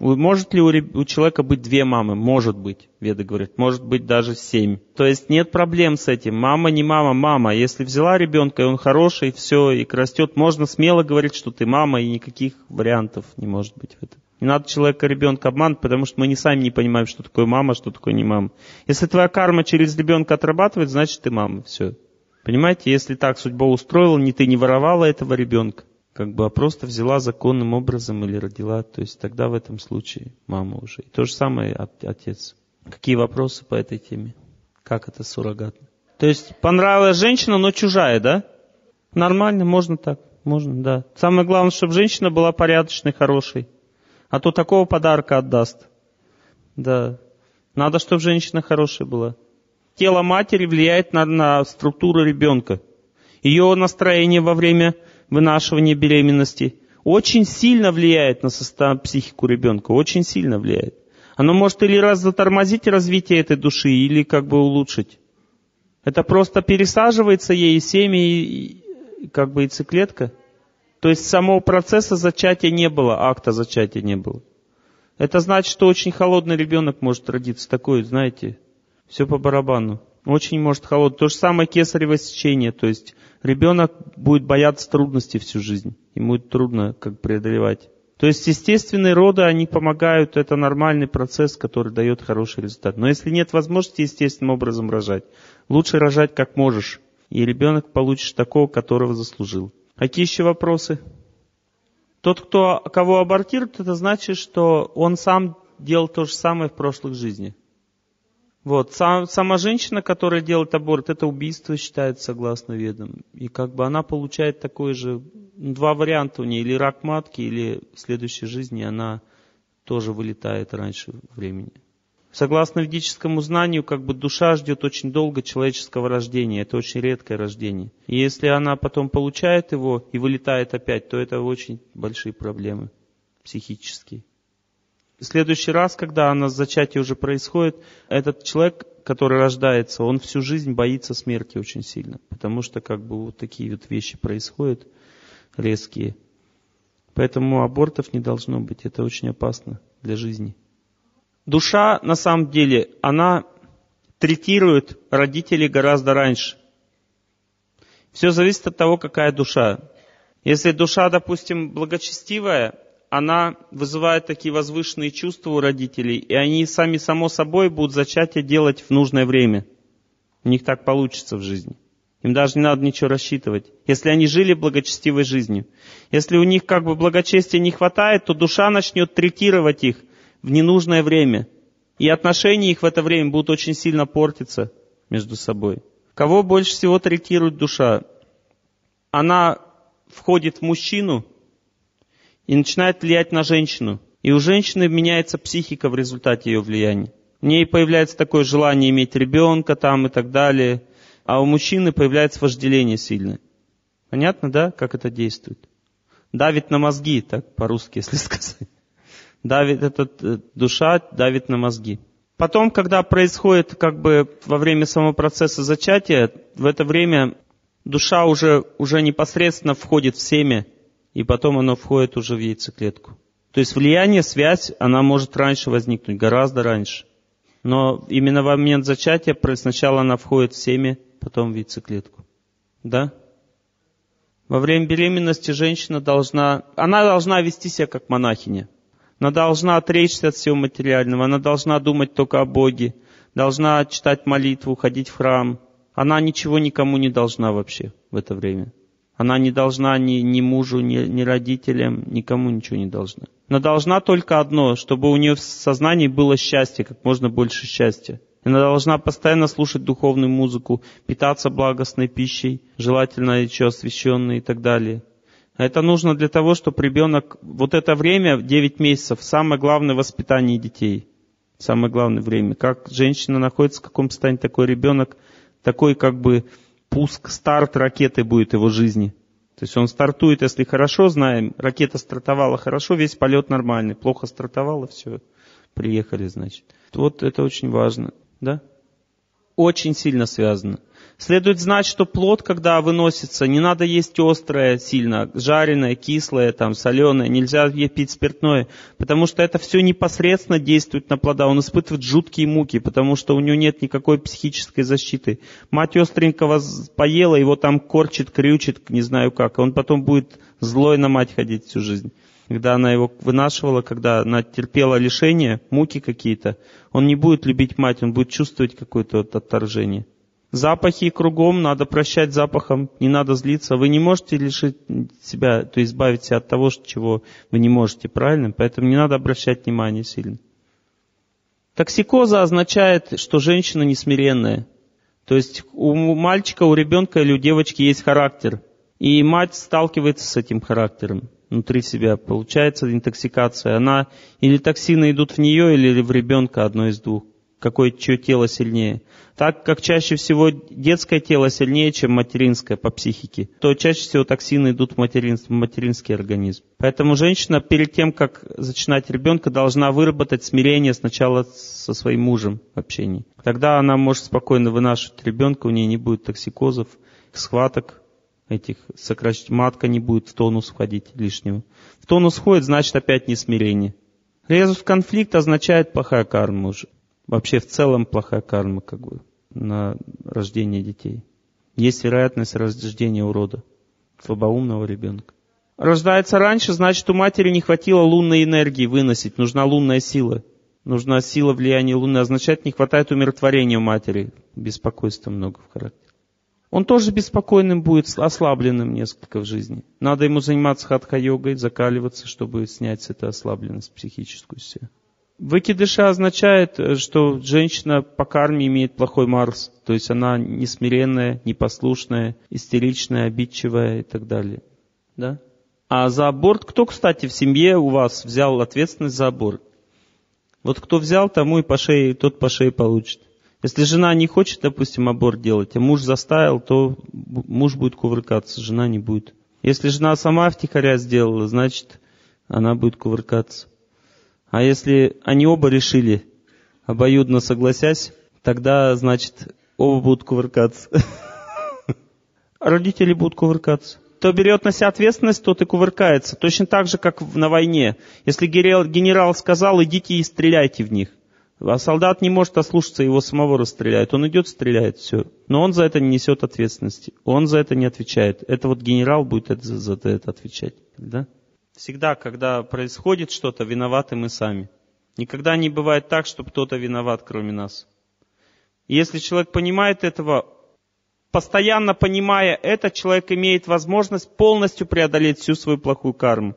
Может ли у, человека быть две мамы? Может быть, веды говорят. Может быть даже семь. То есть нет проблем с этим. Мама не мама, мама. Если взяла ребенка, и он хороший, все, и растет, можно смело говорить, что ты мама, и никаких вариантов не может быть в этом. Не надо человека, ребенка обманывать, потому что мы не сами не понимаем, что такое мама, что такое не мама. Если твоя карма через ребенка отрабатывает, значит ты мама. Все. Понимаете, если так судьба устроила, не ты не воровала этого ребенка, как бы, а просто взяла законным образом или родила, то есть тогда в этом случае мама уже. И то же самое отец. Какие вопросы по этой теме? Как это суррогатно? То есть понравилась женщина, но чужая, да? Нормально, можно так, можно, да. Самое главное, чтобы женщина была порядочной, хорошей. А то такого подарка отдаст. Да. Надо, чтобы женщина хорошая была. Тело матери влияет на, на структуру ребенка. Ее настроение во время вынашивание беременности очень сильно влияет на состав психику ребенка, очень сильно влияет. Оно может или раз затормозить развитие этой души, или как бы улучшить. Это просто пересаживается ей и семя, и, как бы яйцеклетка. То есть самого процесса зачатия не было, акта зачатия не было. Это значит, что очень холодный ребенок может родиться, такой, знаете, все по барабану. Очень может холодный. То же самое кесарево сечение, то есть ребенок будет бояться трудностей всю жизнь. Ему трудно как преодолевать. То есть естественные роды, они помогают, это нормальный процесс, который дает хороший результат. Но если нет возможности естественным образом рожать, лучше рожать как можешь. И ребенок получишь такого, которого заслужил. Какие еще вопросы? Тот, кто, кого абортируют, это значит, что он сам делал то же самое в прошлых жизнях. Вот. Сам, сама женщина, которая делает аборт, это убийство считается согласно ведам. И как бы она получает такой же, два варианта у нее, или рак матки, или в следующей жизни она тоже вылетает раньше времени. Согласно ведическому знанию, как бы душа ждет очень долго человеческого рождения. Это очень редкое рождение. И если она потом получает его и вылетает опять, то это очень большие проблемы психические. В следующий раз, когда она зачатие уже происходит, этот человек, который рождается, он всю жизнь боится смерти очень сильно. Потому что как бы вот такие вот вещи происходят резкие. Поэтому абортов не должно быть. Это очень опасно для жизни. Душа, на самом деле, она третирует родителей гораздо раньше. Все зависит от того, какая душа. Если душа, допустим, благочестивая, она вызывает такие возвышенные чувства у родителей, и они сами само собой будут зачатие делать в нужное время. У них так получится в жизни. Им даже не надо ничего рассчитывать. Если они жили благочестивой жизнью. Если у них как бы благочестия не хватает, то душа начнет третировать их в ненужное время. И отношения их в это время будут очень сильно портиться между собой. Кого больше всего третирует душа? Она входит в мужчину и начинает влиять на женщину. И у женщины меняется психика в результате ее влияния. В ней появляется такое желание иметь ребенка там и так далее. А у мужчины появляется вожделение сильное. Понятно, да, как это действует? Давит на мозги, так по-русски, *laughs* если сказать давит, этот, э, душа давит на мозги. Потом, когда происходит как бы во время самого процесса зачатия, в это время душа уже, уже непосредственно входит в семя, и потом оно входит уже в яйцеклетку. То есть влияние, связь, она может раньше возникнуть, гораздо раньше. Но именно в момент зачатия сначала она входит в семя, потом в яйцеклетку. Да? Во время беременности женщина должна, она должна вести себя как монахиня. Она должна отречься от всего материального, она должна думать только о Боге, должна читать молитву, ходить в храм. Она ничего никому не должна вообще в это время. Она не должна ни, ни мужу, ни, ни родителям, никому ничего не должна. Она должна только одно, чтобы у нее в сознании было счастье, как можно больше счастья. Она должна постоянно слушать духовную музыку, питаться благостной пищей, желательно еще освященной и так далее. Это нужно для того, чтобы ребенок, вот это время, 9 месяцев, самое главное воспитание детей. Самое главное время. Как женщина находится в каком состоянии, такой ребенок, такой как бы пуск, старт ракеты будет его жизни. То есть он стартует, если хорошо, знаем, ракета стартовала хорошо, весь полет нормальный. Плохо стартовала, все, приехали, значит. Вот это очень важно, да? Очень сильно связано. Следует знать, что плод, когда выносится, не надо есть острое сильно, жареное, кислое, там, соленое, нельзя пить спиртное, потому что это все непосредственно действует на плода. Он испытывает жуткие муки, потому что у него нет никакой психической защиты. Мать остренького поела, его там корчит, крючит, не знаю как, он потом будет злой на мать ходить всю жизнь когда она его вынашивала, когда она терпела лишения, муки какие-то, он не будет любить мать, он будет чувствовать какое-то вот отторжение. Запахи кругом, надо прощать запахом, не надо злиться. Вы не можете лишить себя, то есть избавить себя от того, чего вы не можете, правильно? Поэтому не надо обращать внимание сильно. Токсикоза означает, что женщина несмиренная. То есть у мальчика, у ребенка или у девочки есть характер. И мать сталкивается с этим характером внутри себя. Получается интоксикация. Она или токсины идут в нее, или в ребенка, одно из двух какое чье тело сильнее. Так как чаще всего детское тело сильнее, чем материнское по психике, то чаще всего токсины идут в материнский, в материнский организм. Поэтому женщина перед тем, как зачинать ребенка, должна выработать смирение сначала со своим мужем в общении. Тогда она может спокойно вынашивать ребенка, у нее не будет токсикозов, схваток, этих сокращать, матка не будет в тонус входить лишнего. В тонус входит, значит опять не смирение. Резус конфликт означает плохая карма уже вообще в целом плохая карма как бы на рождение детей. Есть вероятность рождения урода, слабоумного ребенка. Рождается раньше, значит, у матери не хватило лунной энергии выносить, нужна лунная сила. Нужна сила влияния Луны, означает, не хватает умиротворения у матери, беспокойства много в характере. он тоже беспокойным будет, ослабленным несколько в жизни. Надо ему заниматься хатха-йогой, закаливаться, чтобы снять эту ослабленность психическую себе. Выкидыша означает, что женщина по карме имеет плохой Марс, то есть она несмиренная, непослушная, истеричная, обидчивая и так далее. Да? А за аборт, кто, кстати, в семье у вас взял ответственность за аборт? Вот кто взял, тому и по шее, тот по шее получит. Если жена не хочет, допустим, аборт делать, а муж заставил, то муж будет кувыркаться, жена не будет. Если жена сама втихаря сделала, значит, она будет кувыркаться. А если они оба решили, обоюдно согласясь, тогда, значит, оба будут кувыркаться. *laughs* Родители будут кувыркаться. Кто берет на себя ответственность, тот и кувыркается. Точно так же, как на войне. Если генерал сказал, идите и стреляйте в них. А солдат не может ослушаться, его самого расстреляют. Он идет, стреляет, все. Но он за это не несет ответственности. Он за это не отвечает. Это вот генерал будет это, за это отвечать. Да? Всегда, когда происходит что-то, виноваты мы сами. Никогда не бывает так, чтобы кто-то виноват, кроме нас. Если человек понимает этого, постоянно понимая это, человек имеет возможность полностью преодолеть всю свою плохую карму.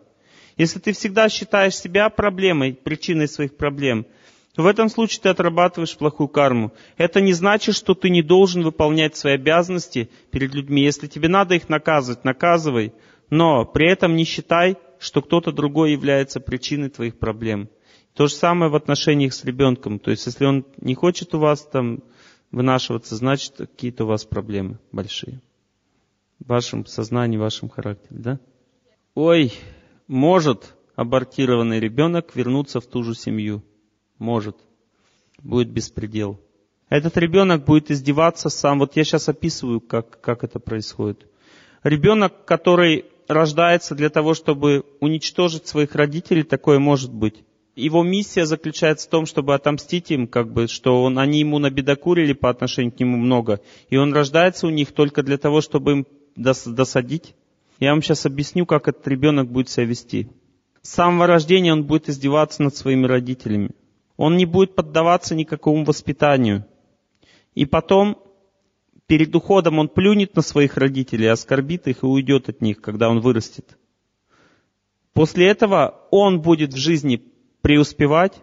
Если ты всегда считаешь себя проблемой, причиной своих проблем – в этом случае ты отрабатываешь плохую карму. Это не значит, что ты не должен выполнять свои обязанности перед людьми. Если тебе надо их наказывать, наказывай. Но при этом не считай, что кто-то другой является причиной твоих проблем. То же самое в отношениях с ребенком. То есть, если он не хочет у вас там вынашиваться, значит, какие-то у вас проблемы большие. В вашем сознании, в вашем характере, да? Ой, может абортированный ребенок вернуться в ту же семью может. Будет беспредел. Этот ребенок будет издеваться сам. Вот я сейчас описываю, как, как это происходит. Ребенок, который рождается для того, чтобы уничтожить своих родителей, такое может быть. Его миссия заключается в том, чтобы отомстить им, как бы, что он, они ему набедокурили по отношению к нему много, и он рождается у них только для того, чтобы им дос, досадить. Я вам сейчас объясню, как этот ребенок будет себя вести. С самого рождения он будет издеваться над своими родителями. Он не будет поддаваться никакому воспитанию. И потом, перед уходом, он плюнет на своих родителей, оскорбит их и уйдет от них, когда он вырастет. После этого он будет в жизни преуспевать,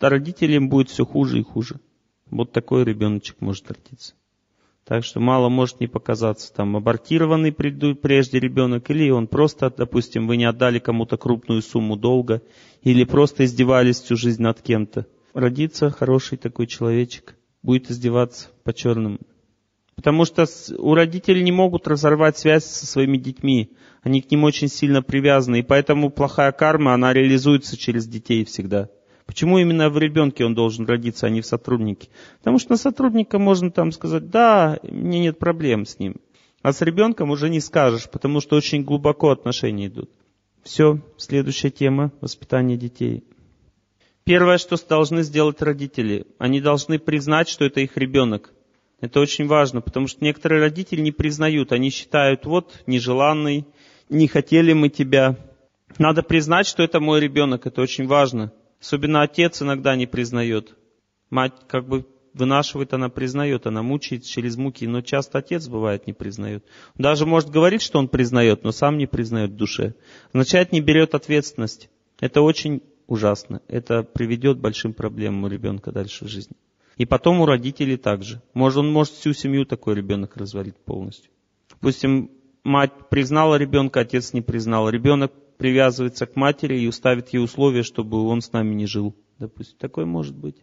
а родителям будет все хуже и хуже. Вот такой ребеночек может родиться. Так что мало может не показаться, там абортированный прежде ребенок, или он просто, допустим, вы не отдали кому-то крупную сумму долга, или просто издевались всю жизнь над кем-то. Родится хороший такой человечек, будет издеваться по-черному. Потому что у родителей не могут разорвать связь со своими детьми. Они к ним очень сильно привязаны. И поэтому плохая карма, она реализуется через детей всегда. Почему именно в ребенке он должен родиться, а не в сотруднике? Потому что на сотрудника можно там сказать, да, мне нет проблем с ним. А с ребенком уже не скажешь, потому что очень глубоко отношения идут. Все, следующая тема – воспитание детей. Первое, что должны сделать родители, они должны признать, что это их ребенок. Это очень важно, потому что некоторые родители не признают, они считают, вот, нежеланный, не хотели мы тебя. Надо признать, что это мой ребенок, это очень важно. Особенно отец иногда не признает. Мать как бы вынашивает, она признает, она мучает через муки, но часто отец бывает не признает. Даже может говорить, что он признает, но сам не признает в душе. Означает, не берет ответственность. Это очень ужасно. Это приведет к большим проблемам у ребенка дальше в жизни. И потом у родителей также. Может, он может всю семью такой ребенок развалить полностью. Допустим, мать признала ребенка, отец не признал. Ребенок привязывается к матери и уставит ей условия, чтобы он с нами не жил. Допустим, такое может быть.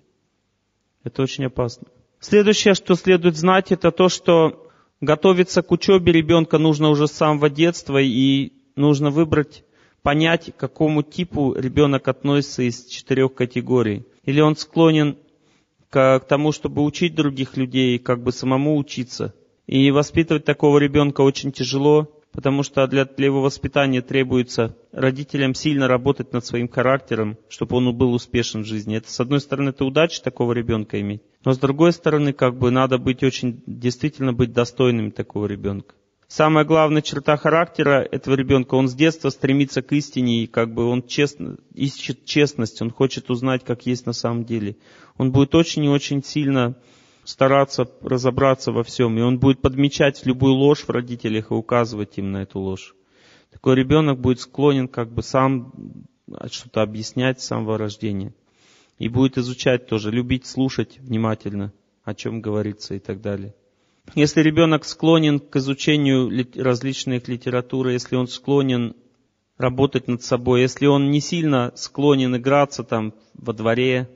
Это очень опасно. Следующее, что следует знать, это то, что готовиться к учебе ребенка нужно уже с самого детства, и нужно выбрать, понять, к какому типу ребенок относится из четырех категорий. Или он склонен к тому, чтобы учить других людей, как бы самому учиться. И воспитывать такого ребенка очень тяжело, потому что для, для его воспитания требуется родителям сильно работать над своим характером, чтобы он был успешен в жизни. Это, с одной стороны, это удача такого ребенка иметь, но с другой стороны, как бы надо быть очень, действительно быть достойным такого ребенка. Самая главная черта характера этого ребенка, он с детства стремится к истине, и как бы он честно, ищет честность, он хочет узнать, как есть на самом деле. Он будет очень и очень сильно стараться разобраться во всем, и он будет подмечать любую ложь в родителях и указывать им на эту ложь. Такой ребенок будет склонен как бы сам что-то объяснять с самого рождения. И будет изучать тоже, любить слушать внимательно, о чем говорится и так далее. Если ребенок склонен к изучению различных литературы, если он склонен работать над собой, если он не сильно склонен играться там во дворе,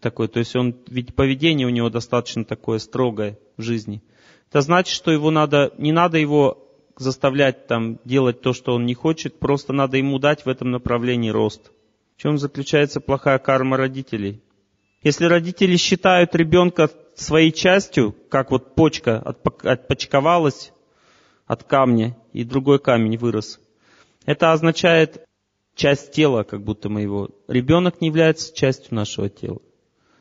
такой, то есть он, ведь поведение у него достаточно такое строгое в жизни. Это значит, что его надо, не надо его заставлять там делать то, что он не хочет, просто надо ему дать в этом направлении рост. В чем заключается плохая карма родителей? Если родители считают ребенка своей частью, как вот почка отпочковалась от камня, и другой камень вырос, это означает часть тела, как будто моего. Ребенок не является частью нашего тела.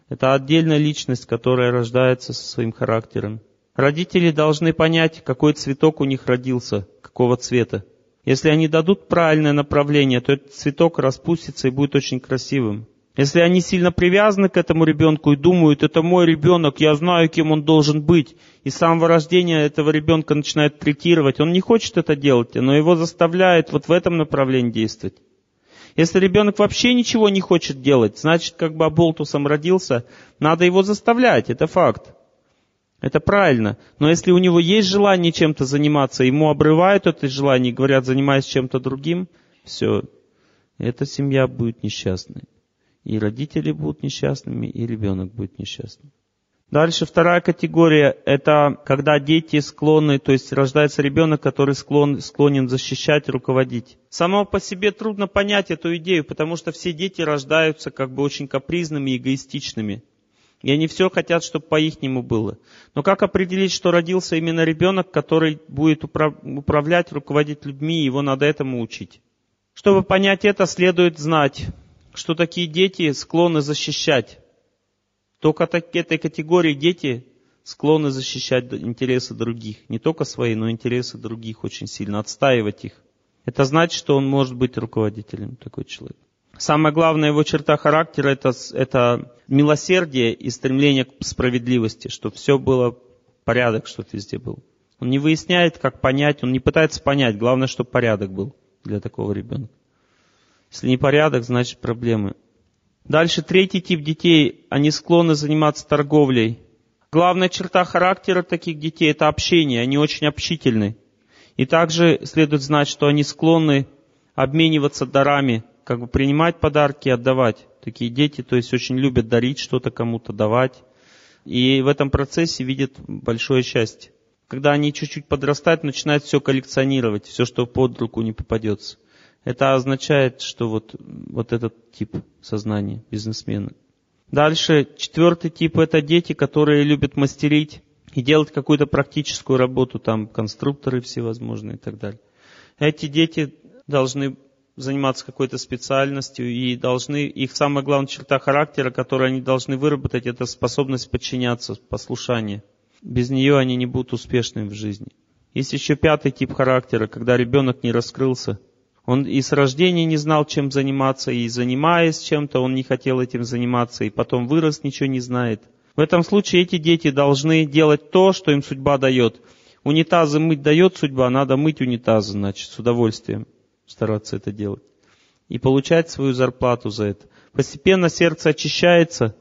Это отдельная личность, которая рождается со своим характером. Родители должны понять, какой цветок у них родился, какого цвета. Если они дадут правильное направление, то этот цветок распустится и будет очень красивым. Если они сильно привязаны к этому ребенку и думают, это мой ребенок, я знаю, кем он должен быть, и с самого рождения этого ребенка начинают третировать, он не хочет это делать, но его заставляют вот в этом направлении действовать. Если ребенок вообще ничего не хочет делать, значит, как бы оболтусом родился, надо его заставлять, это факт. Это правильно. Но если у него есть желание чем-то заниматься, ему обрывают это желание говорят, занимаясь чем-то другим, все, эта семья будет несчастной. И родители будут несчастными, и ребенок будет несчастным. Дальше вторая категория – это когда дети склонны, то есть рождается ребенок, который склон, склонен защищать, руководить. Само по себе трудно понять эту идею, потому что все дети рождаются как бы очень капризными эгоистичными. И они все хотят, чтобы по-ихнему было. Но как определить, что родился именно ребенок, который будет управлять, руководить людьми, его надо этому учить. Чтобы понять это, следует знать, что такие дети склонны защищать. Только этой категории дети склонны защищать интересы других. Не только свои, но интересы других очень сильно, отстаивать их. Это значит, что он может быть руководителем, такой человек. Самая главная его черта характера это, это милосердие и стремление к справедливости, чтобы все было порядок, чтобы везде был. Он не выясняет, как понять, он не пытается понять, главное, чтобы порядок был для такого ребенка. Если не порядок, значит проблемы. Дальше третий тип детей, они склонны заниматься торговлей. Главная черта характера таких детей – это общение, они очень общительны. И также следует знать, что они склонны обмениваться дарами, как бы принимать подарки и отдавать. Такие дети, то есть очень любят дарить что-то кому-то, давать. И в этом процессе видят большое счастье. Когда они чуть-чуть подрастают, начинают все коллекционировать, все, что под руку не попадется. Это означает, что вот, вот этот тип сознания бизнесмена. Дальше, четвертый тип – это дети, которые любят мастерить и делать какую-то практическую работу, там конструкторы всевозможные и так далее. Эти дети должны заниматься какой-то специальностью и должны, их самая главная черта характера, которую они должны выработать, это способность подчиняться, послушание. Без нее они не будут успешными в жизни. Есть еще пятый тип характера, когда ребенок не раскрылся, он и с рождения не знал, чем заниматься, и занимаясь чем-то, он не хотел этим заниматься, и потом вырос, ничего не знает. В этом случае эти дети должны делать то, что им судьба дает. Унитазы мыть дает судьба, надо мыть унитазы, значит, с удовольствием стараться это делать. И получать свою зарплату за это. Постепенно сердце очищается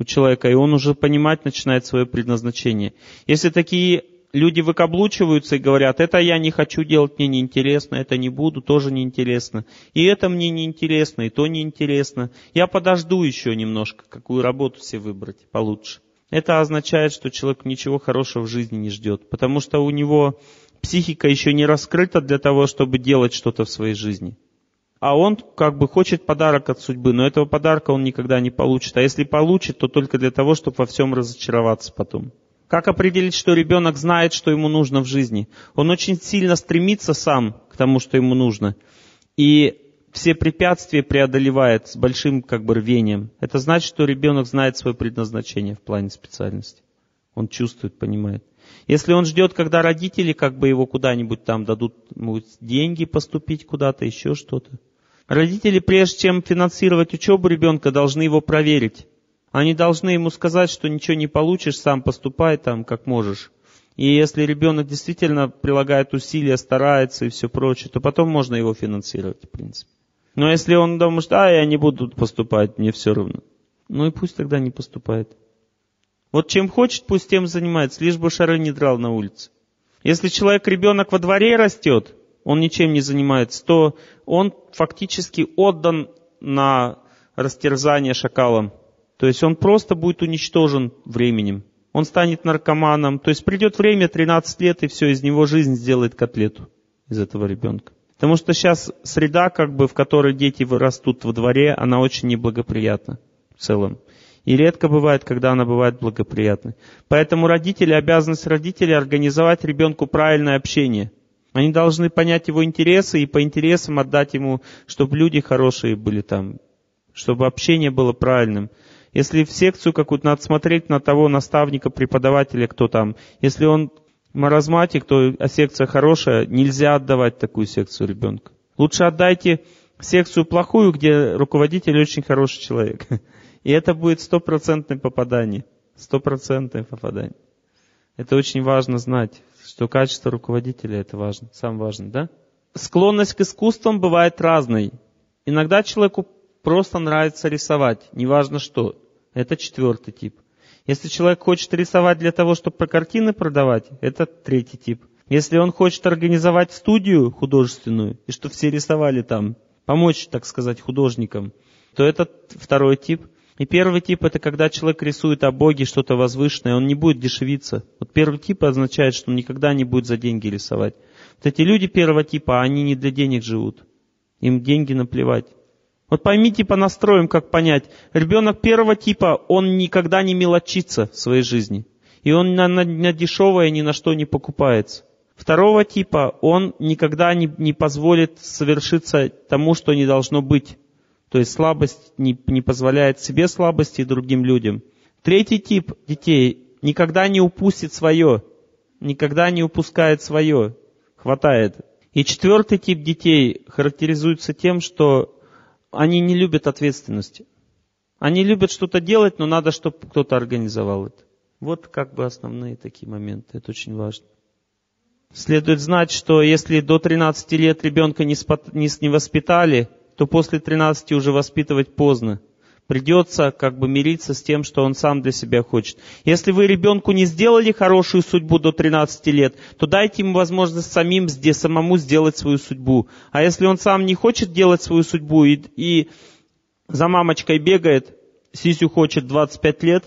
у человека, и он уже понимать начинает свое предназначение. Если такие люди выкаблучиваются и говорят, это я не хочу делать, мне неинтересно, это не буду, тоже неинтересно. И это мне неинтересно, и то неинтересно. Я подожду еще немножко, какую работу себе выбрать получше. Это означает, что человек ничего хорошего в жизни не ждет, потому что у него психика еще не раскрыта для того, чтобы делать что-то в своей жизни. А он как бы хочет подарок от судьбы, но этого подарка он никогда не получит. А если получит, то только для того, чтобы во всем разочароваться потом. Как определить, что ребенок знает, что ему нужно в жизни? Он очень сильно стремится сам к тому, что ему нужно. И все препятствия преодолевает с большим как бы рвением. Это значит, что ребенок знает свое предназначение в плане специальности. Он чувствует, понимает. Если он ждет, когда родители как бы его куда-нибудь там дадут деньги поступить куда-то, еще что-то. Родители, прежде чем финансировать учебу ребенка, должны его проверить. Они должны ему сказать, что ничего не получишь, сам поступай там, как можешь. И если ребенок действительно прилагает усилия, старается и все прочее, то потом можно его финансировать, в принципе. Но если он думает, а, я не буду поступать, мне все равно. Ну и пусть тогда не поступает. Вот чем хочет, пусть тем занимается, лишь бы шары не драл на улице. Если человек, ребенок во дворе растет, он ничем не занимается, то он фактически отдан на растерзание шакалам. То есть он просто будет уничтожен временем. Он станет наркоманом. То есть придет время, 13 лет, и все, из него жизнь сделает котлету, из этого ребенка. Потому что сейчас среда, как бы, в которой дети растут во дворе, она очень неблагоприятна в целом. И редко бывает, когда она бывает благоприятной. Поэтому родители, обязанность родителей организовать ребенку правильное общение. Они должны понять его интересы и по интересам отдать ему, чтобы люди хорошие были там, чтобы общение было правильным. Если в секцию какую-то надо смотреть на того наставника, преподавателя, кто там. Если он маразматик, то а секция хорошая, нельзя отдавать такую секцию ребенка. Лучше отдайте секцию плохую, где руководитель очень хороший человек. *laughs* И это будет стопроцентное попадание. Стопроцентное попадание. Это очень важно знать, что качество руководителя это важно, самое важное, да? Склонность к искусствам бывает разной. Иногда человеку просто нравится рисовать, неважно что. Это четвертый тип. Если человек хочет рисовать для того, чтобы картины продавать, это третий тип. Если он хочет организовать студию художественную, и чтобы все рисовали там, помочь, так сказать, художникам, то это второй тип. И первый тип это когда человек рисует о Боге что-то возвышенное, он не будет дешевиться. Вот первый тип означает, что он никогда не будет за деньги рисовать. Вот эти люди первого типа, они не для денег живут. Им деньги наплевать. Вот поймите по настроям, как понять. Ребенок первого типа, он никогда не мелочится в своей жизни. И он на, на, на дешевое ни на что не покупается. Второго типа, он никогда не, не позволит совершиться тому, что не должно быть. То есть слабость не, не позволяет себе слабости и другим людям. Третий тип детей никогда не упустит свое. Никогда не упускает свое. Хватает. И четвертый тип детей характеризуется тем, что они не любят ответственности. Они любят что-то делать, но надо, чтобы кто-то организовал это. Вот как бы основные такие моменты. Это очень важно. Следует знать, что если до 13 лет ребенка не, воспитали, то после 13 уже воспитывать поздно. Придется как бы мириться с тем, что он сам для себя хочет. Если вы ребенку не сделали хорошую судьбу до 13 лет, то дайте ему возможность самим, самому сделать свою судьбу. А если он сам не хочет делать свою судьбу и, и за мамочкой бегает, сисю хочет 25 лет,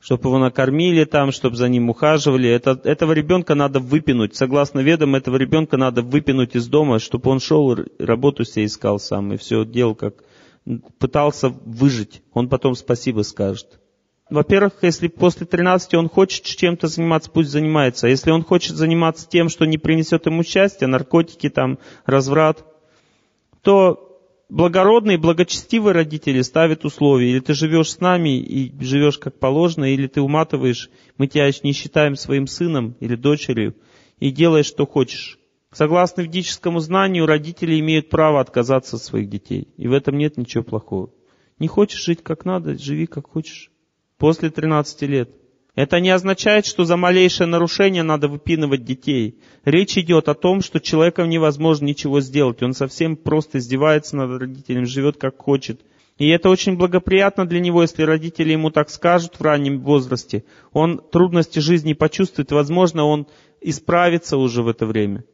чтобы его накормили там, чтобы за ним ухаживали. Это, этого ребенка надо выпинуть. Согласно ведам, этого ребенка надо выпинуть из дома, чтобы он шел, работу себе искал сам и все делал как пытался выжить. Он потом спасибо скажет. Во-первых, если после 13 он хочет чем-то заниматься, пусть занимается. А если он хочет заниматься тем, что не принесет ему счастья, наркотики, там, разврат, то благородные, благочестивые родители ставят условия. Или ты живешь с нами и живешь как положено, или ты уматываешь, мы тебя не считаем своим сыном или дочерью, и делаешь, что хочешь. Согласно ведическому знанию, родители имеют право отказаться от своих детей. И в этом нет ничего плохого. Не хочешь жить как надо, живи как хочешь. После 13 лет. Это не означает, что за малейшее нарушение надо выпинывать детей. Речь идет о том, что человеком невозможно ничего сделать. Он совсем просто издевается над родителем, живет как хочет. И это очень благоприятно для него, если родители ему так скажут в раннем возрасте. Он трудности жизни почувствует, возможно, он исправится уже в это время.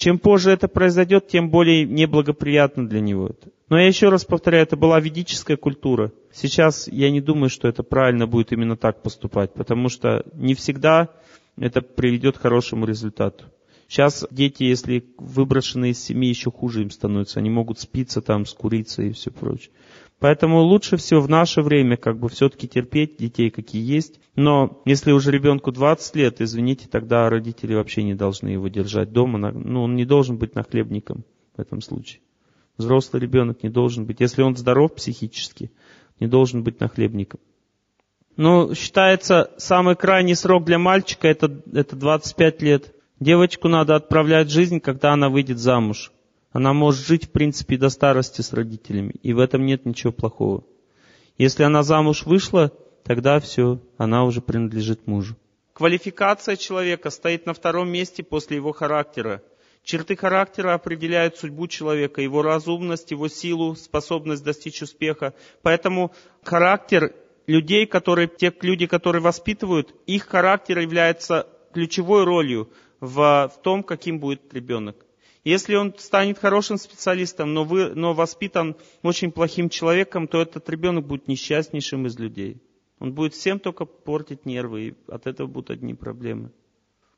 Чем позже это произойдет, тем более неблагоприятно для него это. Но я еще раз повторяю, это была ведическая культура. Сейчас я не думаю, что это правильно будет именно так поступать, потому что не всегда это приведет к хорошему результату. Сейчас дети, если выброшены из семьи, еще хуже им становится. Они могут спиться там, скуриться и все прочее. Поэтому лучше всего в наше время как бы все-таки терпеть детей, какие есть. Но если уже ребенку 20 лет, извините, тогда родители вообще не должны его держать дома. Ну, он не должен быть нахлебником в этом случае. Взрослый ребенок не должен быть, если он здоров психически, не должен быть нахлебником. Ну, считается, самый крайний срок для мальчика это, это 25 лет. Девочку надо отправлять в жизнь, когда она выйдет замуж. Она может жить, в принципе, до старости с родителями, и в этом нет ничего плохого. Если она замуж вышла, тогда все, она уже принадлежит мужу. Квалификация человека стоит на втором месте после его характера. Черты характера определяют судьбу человека, его разумность, его силу, способность достичь успеха. Поэтому характер людей, которые, те люди, которые воспитывают, их характер является ключевой ролью в, в том, каким будет ребенок. Если он станет хорошим специалистом, но, вы, но воспитан очень плохим человеком, то этот ребенок будет несчастнейшим из людей. Он будет всем только портить нервы, и от этого будут одни проблемы.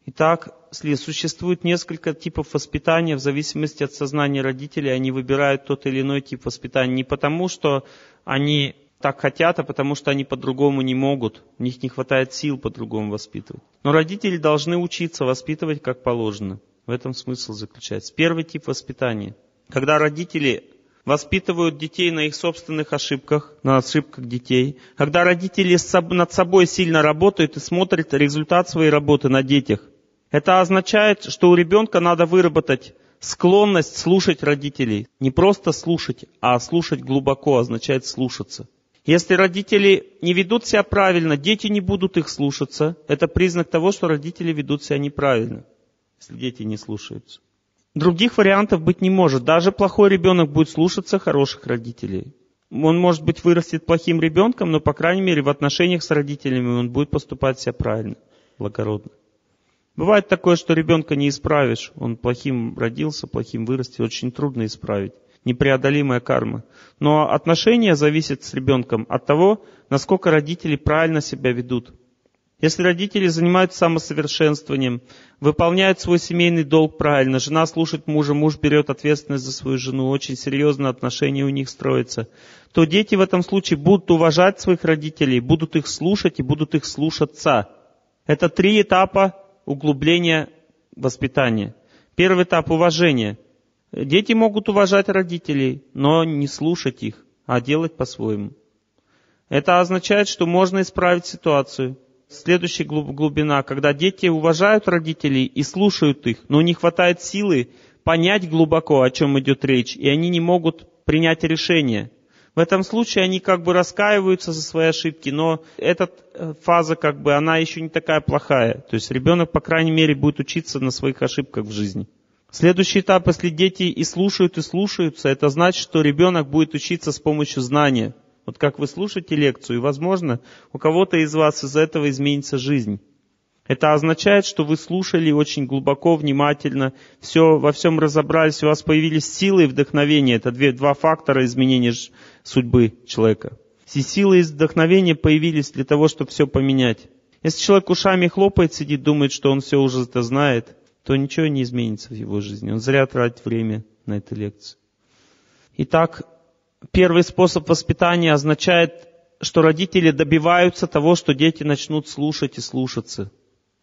Итак, существует несколько типов воспитания в зависимости от сознания родителей. Они выбирают тот или иной тип воспитания не потому, что они так хотят, а потому что они по-другому не могут. У них не хватает сил по-другому воспитывать. Но родители должны учиться воспитывать как положено. В этом смысл заключается. Первый тип воспитания. Когда родители воспитывают детей на их собственных ошибках, на ошибках детей. Когда родители над собой сильно работают и смотрят результат своей работы на детях. Это означает, что у ребенка надо выработать склонность слушать родителей. Не просто слушать, а слушать глубоко означает слушаться. Если родители не ведут себя правильно, дети не будут их слушаться. Это признак того, что родители ведут себя неправильно, если дети не слушаются. Других вариантов быть не может. Даже плохой ребенок будет слушаться хороших родителей. Он, может быть, вырастет плохим ребенком, но, по крайней мере, в отношениях с родителями он будет поступать себя правильно, благородно. Бывает такое, что ребенка не исправишь. Он плохим родился, плохим вырастет. Очень трудно исправить. Непреодолимая карма. Но отношения зависят с ребенком от того, насколько родители правильно себя ведут. Если родители занимаются самосовершенствованием, выполняют свой семейный долг правильно, жена слушает мужа, муж берет ответственность за свою жену, очень серьезно отношения у них строятся, то дети в этом случае будут уважать своих родителей, будут их слушать и будут их слушаться. Это три этапа углубления воспитания. Первый этап – уважение. Дети могут уважать родителей, но не слушать их, а делать по-своему. Это означает, что можно исправить ситуацию – Следующая глубина, когда дети уважают родителей и слушают их, но не хватает силы понять глубоко, о чем идет речь, и они не могут принять решение. В этом случае они как бы раскаиваются за свои ошибки, но эта э, фаза как бы, она еще не такая плохая. То есть ребенок, по крайней мере, будет учиться на своих ошибках в жизни. Следующий этап, если дети и слушают, и слушаются, это значит, что ребенок будет учиться с помощью знания. Вот как вы слушаете лекцию, и, возможно, у кого-то из вас из этого изменится жизнь. Это означает, что вы слушали очень глубоко, внимательно, все, во всем разобрались, у вас появились силы и вдохновение. Это две, два фактора изменения судьбы человека. Все силы и вдохновение появились для того, чтобы все поменять. Если человек ушами хлопает, сидит, думает, что он все уже это знает, то ничего не изменится в его жизни. Он зря тратит время на эту лекцию. Итак, первый способ воспитания означает, что родители добиваются того, что дети начнут слушать и слушаться.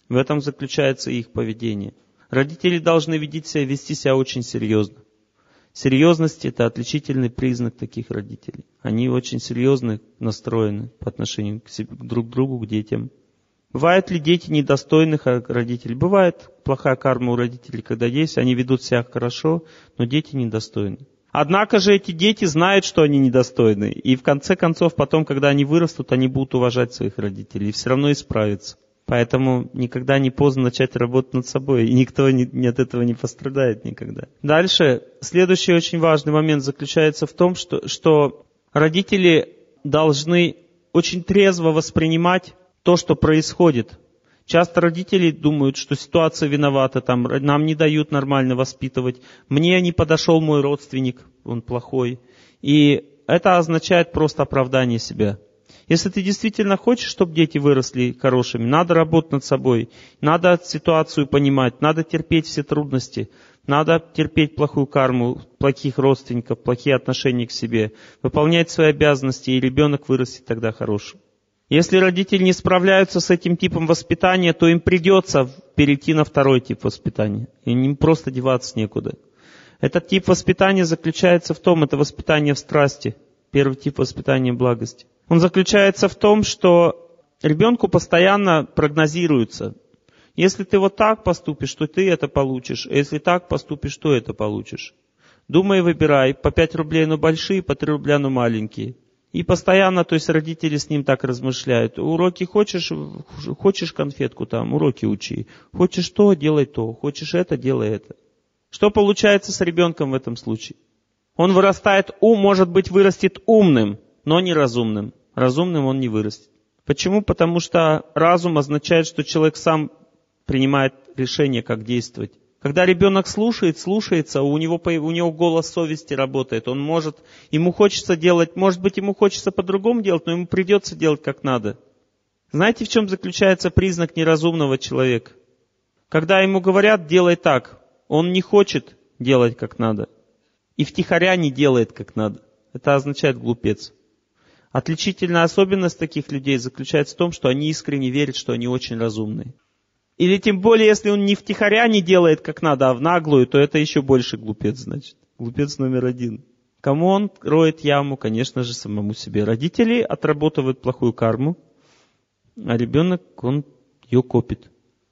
В этом заключается их поведение. Родители должны видеть себя, вести себя очень серьезно. Серьезность – это отличительный признак таких родителей. Они очень серьезно настроены по отношению к, себе, друг к другу, к детям. Бывают ли дети недостойных родителей? Бывает плохая карма у родителей, когда есть, они ведут себя хорошо, но дети недостойны. Однако же эти дети знают, что они недостойны. И в конце концов, потом, когда они вырастут, они будут уважать своих родителей и все равно исправятся. Поэтому никогда не поздно начать работать над собой, и никто не, не от этого не пострадает никогда. Дальше, следующий очень важный момент заключается в том, что, что родители должны очень трезво воспринимать то, что происходит. Часто родители думают, что ситуация виновата, там, нам не дают нормально воспитывать. Мне не подошел мой родственник, он плохой. И это означает просто оправдание себя. Если ты действительно хочешь, чтобы дети выросли хорошими, надо работать над собой, надо ситуацию понимать, надо терпеть все трудности, надо терпеть плохую карму, плохих родственников, плохие отношения к себе, выполнять свои обязанности, и ребенок вырастет тогда хорошим. Если родители не справляются с этим типом воспитания, то им придется перейти на второй тип воспитания. Им просто деваться некуда. Этот тип воспитания заключается в том, это воспитание в страсти. Первый тип воспитания благости. Он заключается в том, что ребенку постоянно прогнозируется. Если ты вот так поступишь, то ты это получишь. А если так поступишь, то это получишь. Думай, выбирай. По 5 рублей, но большие, по 3 рубля, но маленькие. И постоянно, то есть родители с ним так размышляют. Уроки хочешь, хочешь конфетку там, уроки учи. Хочешь то, делай то. Хочешь это, делай это. Что получается с ребенком в этом случае? Он вырастает, ум, может быть, вырастет умным, но не разумным. Разумным он не вырастет. Почему? Потому что разум означает, что человек сам принимает решение, как действовать. Когда ребенок слушает, слушается, у него, у него голос совести работает. Он может, ему хочется делать, может быть, ему хочется по-другому делать, но ему придется делать как надо. Знаете, в чем заключается признак неразумного человека? Когда ему говорят, делай так, он не хочет делать как надо. И втихаря не делает как надо. Это означает глупец. Отличительная особенность таких людей заключается в том, что они искренне верят, что они очень разумные. Или тем более, если он не втихаря не делает как надо, а в наглую, то это еще больше глупец, значит. Глупец номер один. Кому он роет яму? Конечно же, самому себе. Родители отработывают плохую карму, а ребенок, он ее копит.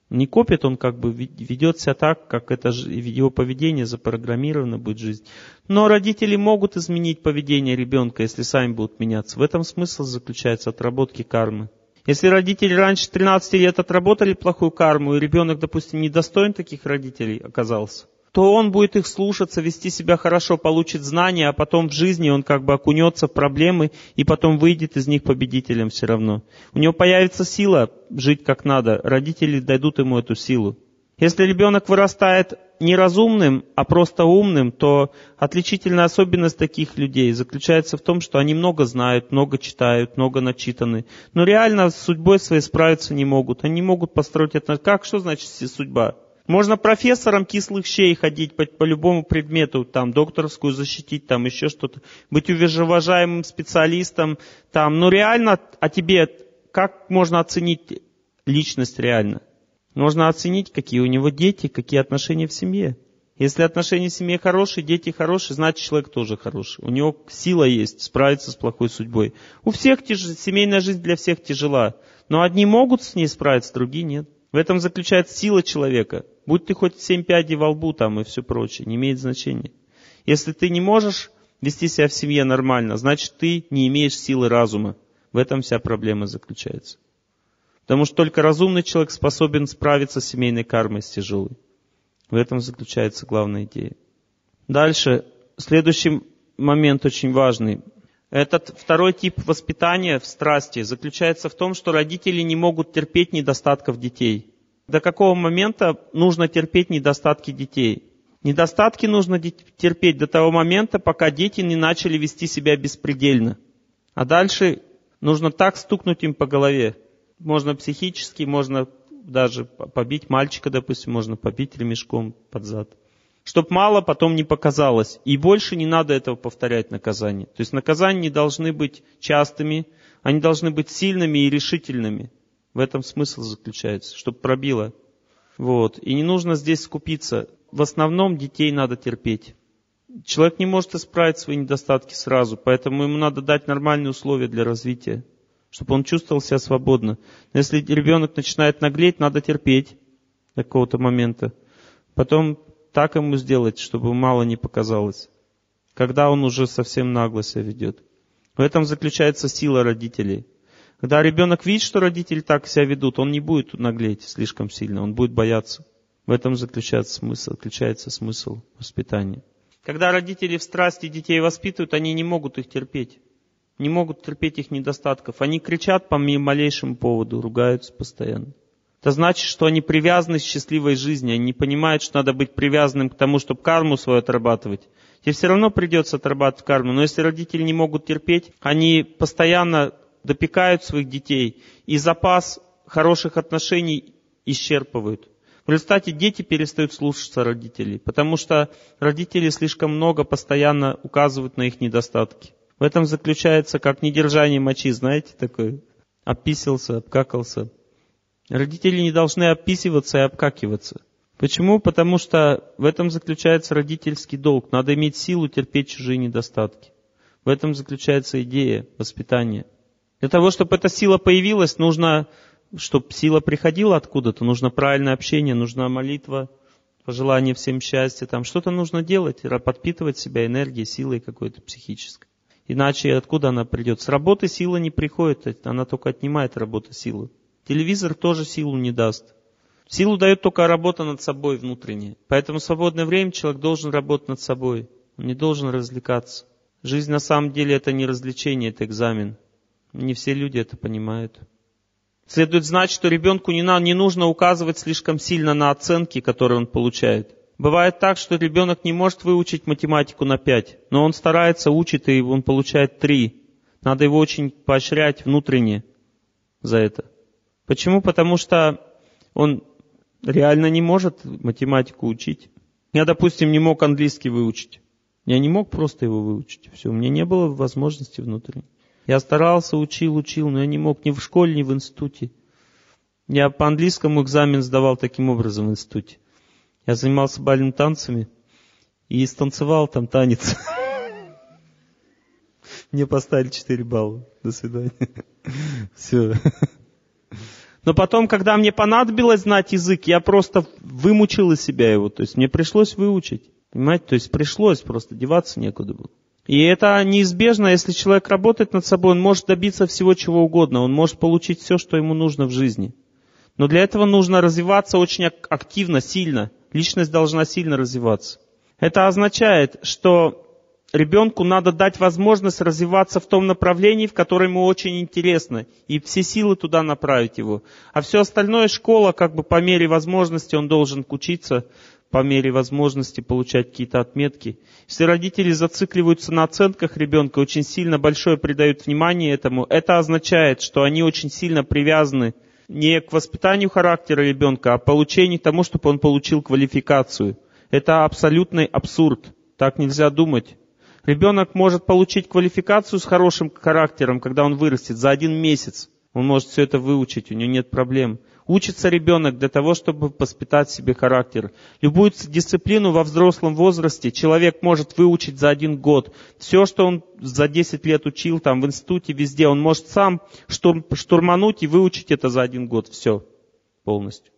Не копит, он как бы ведет себя так, как это его поведение запрограммировано будет жизнь. Но родители могут изменить поведение ребенка, если сами будут меняться. В этом смысл заключается отработки кармы. Если родители раньше 13 лет отработали плохую карму, и ребенок, допустим, недостоин таких родителей оказался, то он будет их слушаться, вести себя хорошо, получит знания, а потом в жизни он как бы окунется в проблемы и потом выйдет из них победителем все равно. У него появится сила жить как надо, родители дадут ему эту силу. Если ребенок вырастает неразумным, а просто умным, то отличительная особенность таких людей заключается в том, что они много знают, много читают, много начитаны, но реально с судьбой своей справиться не могут. Они не могут построить это. Как, что значит судьба? Можно профессором кислых щей ходить по, по любому предмету, там, докторскую защитить, там, еще что-то, быть уважаемым специалистом, там, но реально о тебе, как можно оценить личность реально? Нужно оценить, какие у него дети, какие отношения в семье. Если отношения в семье хорошие, дети хорошие, значит человек тоже хороший. У него сила есть справиться с плохой судьбой. У всех тяж... семейная жизнь для всех тяжела. Но одни могут с ней справиться, другие нет. В этом заключается сила человека. Будь ты хоть семь пядей во лбу там и все прочее, не имеет значения. Если ты не можешь вести себя в семье нормально, значит ты не имеешь силы разума. В этом вся проблема заключается. Потому что только разумный человек способен справиться с семейной кармой, с тяжелой. В этом заключается главная идея. Дальше, следующий момент очень важный. Этот второй тип воспитания в страсти заключается в том, что родители не могут терпеть недостатков детей. До какого момента нужно терпеть недостатки детей? Недостатки нужно терпеть до того момента, пока дети не начали вести себя беспредельно. А дальше нужно так стукнуть им по голове, можно психически, можно даже побить мальчика, допустим, можно побить ремешком под зад. Чтоб мало потом не показалось. И больше не надо этого повторять наказание. То есть наказания не должны быть частыми, они должны быть сильными и решительными. В этом смысл заключается, чтобы пробило. Вот. И не нужно здесь скупиться. В основном детей надо терпеть. Человек не может исправить свои недостатки сразу, поэтому ему надо дать нормальные условия для развития чтобы он чувствовал себя свободно. Но если ребенок начинает наглеть, надо терпеть до какого-то момента. Потом так ему сделать, чтобы мало не показалось. Когда он уже совсем нагло себя ведет. В этом заключается сила родителей. Когда ребенок видит, что родители так себя ведут, он не будет наглеть слишком сильно, он будет бояться. В этом заключается смысл, заключается смысл воспитания. Когда родители в страсти детей воспитывают, они не могут их терпеть не могут терпеть их недостатков. Они кричат по малейшему поводу, ругаются постоянно. Это значит, что они привязаны к счастливой жизни. Они не понимают, что надо быть привязанным к тому, чтобы карму свою отрабатывать. Тебе все равно придется отрабатывать карму. Но если родители не могут терпеть, они постоянно допекают своих детей. И запас хороших отношений исчерпывают. В результате дети перестают слушаться родителей, потому что родители слишком много постоянно указывают на их недостатки. В этом заключается как недержание мочи, знаете, такой. Описался, обкакался. Родители не должны описываться и обкакиваться. Почему? Потому что в этом заключается родительский долг. Надо иметь силу терпеть чужие недостатки. В этом заключается идея воспитания. Для того, чтобы эта сила появилась, нужно, чтобы сила приходила откуда-то, нужно правильное общение, нужна молитва, пожелание всем счастья, там что-то нужно делать, подпитывать себя энергией, силой какой-то психической. Иначе откуда она придет? С работы сила не приходит, она только отнимает работу силу. Телевизор тоже силу не даст. Силу дает только работа над собой внутренняя. Поэтому в свободное время человек должен работать над собой. Он не должен развлекаться. Жизнь на самом деле это не развлечение, это экзамен. Не все люди это понимают. Следует знать, что ребенку не, на, не нужно указывать слишком сильно на оценки, которые он получает. Бывает так, что ребенок не может выучить математику на 5, но он старается, учит, и он получает 3. Надо его очень поощрять внутренне за это. Почему? Потому что он реально не может математику учить. Я, допустим, не мог английский выучить. Я не мог просто его выучить. Все, у меня не было возможности внутренней. Я старался, учил, учил, но я не мог ни в школе, ни в институте. Я по английскому экзамен сдавал таким образом в институте. Я занимался бальными танцами и станцевал там танец. Мне поставили 4 балла. До свидания. Все. Но потом, когда мне понадобилось знать язык, я просто вымучил из себя его. То есть мне пришлось выучить. Понимаете? То есть пришлось, просто деваться некуда было. И это неизбежно, если человек работает над собой, он может добиться всего чего угодно, он может получить все, что ему нужно в жизни. Но для этого нужно развиваться очень активно, сильно. Личность должна сильно развиваться. Это означает, что ребенку надо дать возможность развиваться в том направлении, в котором ему очень интересно, и все силы туда направить его. А все остальное школа, как бы по мере возможности он должен учиться, по мере возможности получать какие-то отметки. Если родители зацикливаются на оценках ребенка, очень сильно большое придают внимание этому, это означает, что они очень сильно привязаны не к воспитанию характера ребенка, а получению тому, чтобы он получил квалификацию. Это абсолютный абсурд. Так нельзя думать. Ребенок может получить квалификацию с хорошим характером, когда он вырастет, за один месяц. Он может все это выучить, у него нет проблем. Учится ребенок для того, чтобы воспитать себе характер. Любую дисциплину во взрослом возрасте человек может выучить за один год. Все, что он за 10 лет учил там в институте, везде, он может сам штурм, штурмануть и выучить это за один год. Все полностью.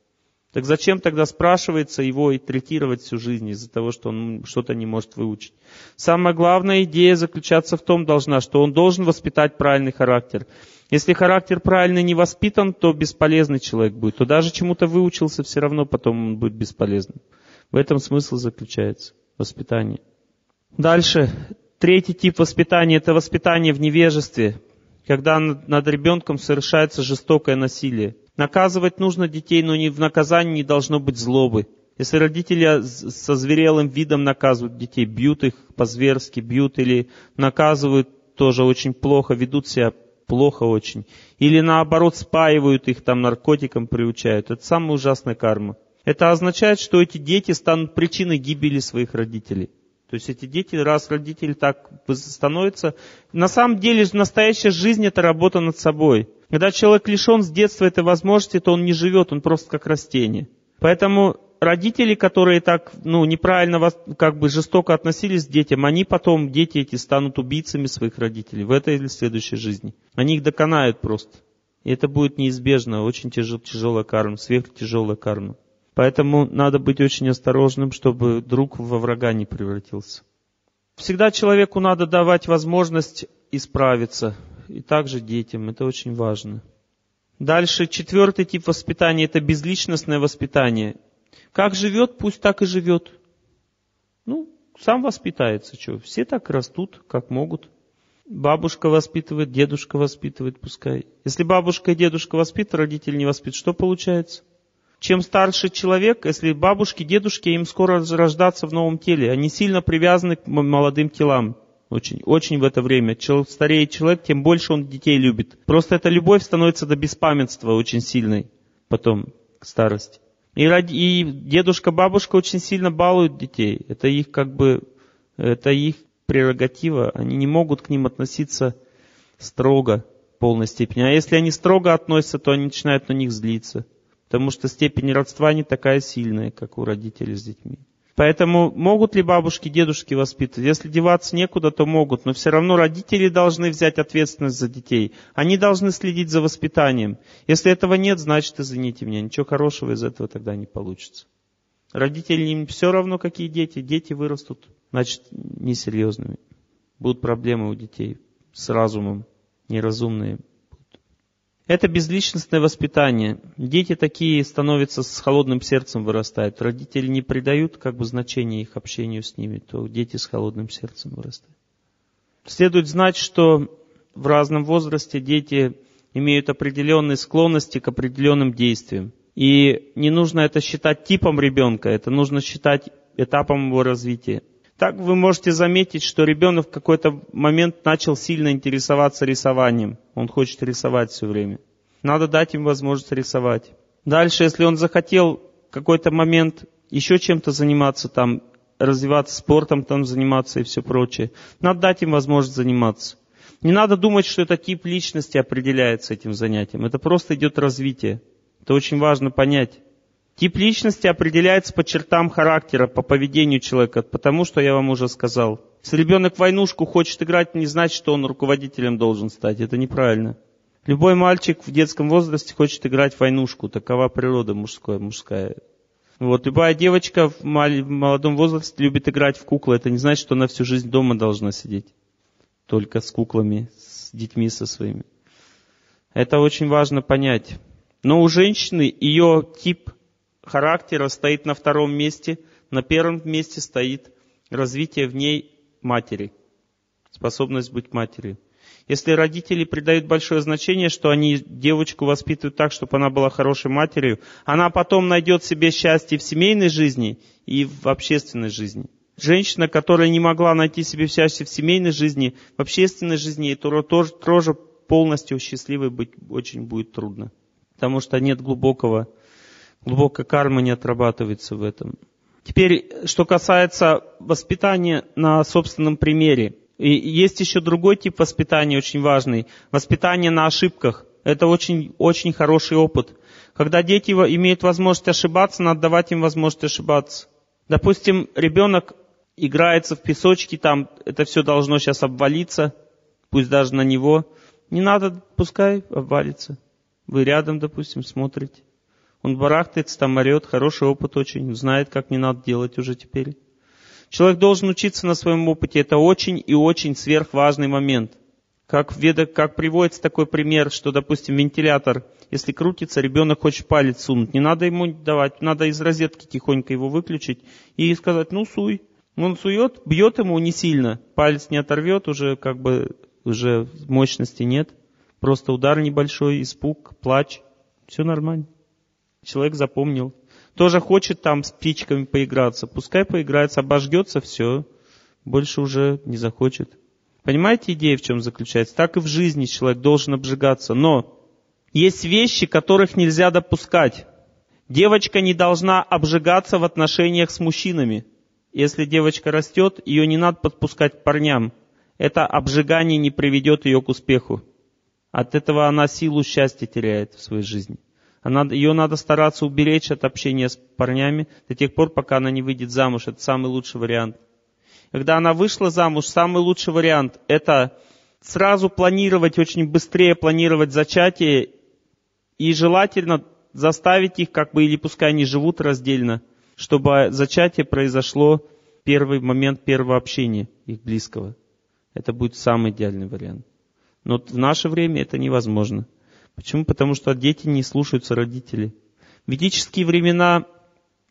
Так зачем тогда спрашивается его и третировать всю жизнь из-за того, что он что-то не может выучить? Самая главная идея заключаться в том должна, что он должен воспитать правильный характер. Если характер правильно не воспитан, то бесполезный человек будет. То даже чему-то выучился, все равно потом он будет бесполезным. В этом смысл заключается. Воспитание. Дальше. Третий тип воспитания – это воспитание в невежестве, когда над ребенком совершается жестокое насилие. Наказывать нужно детей, но в наказании не должно быть злобы. Если родители со зверелым видом наказывают детей, бьют их по-зверски, бьют или наказывают тоже очень плохо, ведут себя плохо очень. Или наоборот спаивают их, там наркотикам приучают. Это самая ужасная карма. Это означает, что эти дети станут причиной гибели своих родителей. То есть эти дети, раз родители так становятся... На самом деле настоящая жизнь это работа над собой. Когда человек лишен с детства этой возможности, то он не живет, он просто как растение. Поэтому родители, которые так ну, неправильно, как бы жестоко относились к детям, они потом, дети эти, станут убийцами своих родителей в этой или следующей жизни. Они их доконают просто. И это будет неизбежно, очень тяжел, тяжелая карма, сверхтяжелая карма. Поэтому надо быть очень осторожным, чтобы друг во врага не превратился. Всегда человеку надо давать возможность исправиться. И также детям. Это очень важно. Дальше четвертый тип воспитания – это безличностное воспитание. Как живет, пусть так и живет. Ну, сам воспитается, что. Все так растут, как могут. Бабушка воспитывает, дедушка воспитывает, пускай. Если бабушка и дедушка воспитывают, родители не воспитывают, что получается? Чем старше человек, если бабушки, дедушки, им скоро рождаться в новом теле. Они сильно привязаны к молодым телам. Очень, очень в это время. Чем старее человек, тем больше он детей любит. Просто эта любовь становится до беспамятства очень сильной потом, к старости. И, и дедушка, бабушка очень сильно балуют детей. Это их как бы, это их прерогатива. Они не могут к ним относиться строго в полной степени. А если они строго относятся, то они начинают на них злиться. Потому что степень родства не такая сильная, как у родителей с детьми. Поэтому могут ли бабушки, дедушки воспитывать? Если деваться некуда, то могут, но все равно родители должны взять ответственность за детей. Они должны следить за воспитанием. Если этого нет, значит, извините меня, ничего хорошего из этого тогда не получится. Родители им все равно, какие дети. Дети вырастут, значит, несерьезными. Будут проблемы у детей с разумом, неразумные. Это безличностное воспитание. Дети такие становятся с холодным сердцем вырастают. Родители не придают как бы значения их общению с ними, то дети с холодным сердцем вырастают. Следует знать, что в разном возрасте дети имеют определенные склонности к определенным действиям. И не нужно это считать типом ребенка, это нужно считать этапом его развития. Так вы можете заметить, что ребенок в какой-то момент начал сильно интересоваться рисованием. Он хочет рисовать все время. Надо дать им возможность рисовать. Дальше, если он захотел в какой-то момент еще чем-то заниматься, там, развиваться спортом, там, заниматься и все прочее, надо дать им возможность заниматься. Не надо думать, что это тип личности определяется этим занятием. Это просто идет развитие. Это очень важно понять. Тип личности определяется по чертам характера, по поведению человека, потому что я вам уже сказал. Если ребенок войнушку хочет играть, не значит, что он руководителем должен стать. Это неправильно. Любой мальчик в детском возрасте хочет играть в войнушку. Такова природа мужская. мужская. Вот, любая девочка в молодом возрасте любит играть в куклы. Это не значит, что она всю жизнь дома должна сидеть. Только с куклами, с детьми со своими. Это очень важно понять. Но у женщины ее тип характера стоит на втором месте, на первом месте стоит развитие в ней матери, способность быть матерью. Если родители придают большое значение, что они девочку воспитывают так, чтобы она была хорошей матерью, она потом найдет себе счастье в семейной жизни и в общественной жизни. Женщина, которая не могла найти себе счастье в семейной жизни, в общественной жизни, то тоже, тоже полностью счастливой быть очень будет трудно. Потому что нет глубокого глубокая карма не отрабатывается в этом. Теперь, что касается воспитания на собственном примере. И есть еще другой тип воспитания, очень важный. Воспитание на ошибках. Это очень, очень хороший опыт. Когда дети имеют возможность ошибаться, надо давать им возможность ошибаться. Допустим, ребенок играется в песочке, там это все должно сейчас обвалиться, пусть даже на него. Не надо, пускай обвалится. Вы рядом, допустим, смотрите. Он барахтается, там орет, хороший опыт очень, знает, как не надо делать уже теперь. Человек должен учиться на своем опыте. Это очень и очень сверхважный момент. Как, в как приводится такой пример, что, допустим, вентилятор, если крутится, ребенок хочет палец сунуть. Не надо ему давать, надо из розетки тихонько его выключить и сказать, ну суй. Он сует, бьет ему не сильно, палец не оторвет, уже как бы уже мощности нет. Просто удар небольшой, испуг, плач. Все нормально. Человек запомнил. Тоже хочет там с птичками поиграться. Пускай поиграется, обожгется, все. Больше уже не захочет. Понимаете идея в чем заключается? Так и в жизни человек должен обжигаться. Но есть вещи, которых нельзя допускать. Девочка не должна обжигаться в отношениях с мужчинами. Если девочка растет, ее не надо подпускать к парням. Это обжигание не приведет ее к успеху. От этого она силу счастья теряет в своей жизни. Ее надо стараться уберечь от общения с парнями до тех пор, пока она не выйдет замуж. Это самый лучший вариант. Когда она вышла замуж, самый лучший вариант – это сразу планировать, очень быстрее планировать зачатие и желательно заставить их, как бы, или пускай они живут раздельно, чтобы зачатие произошло первый момент первого общения их близкого. Это будет самый идеальный вариант. Но в наше время это невозможно. Почему? Потому что дети не слушаются родителей. В ведические времена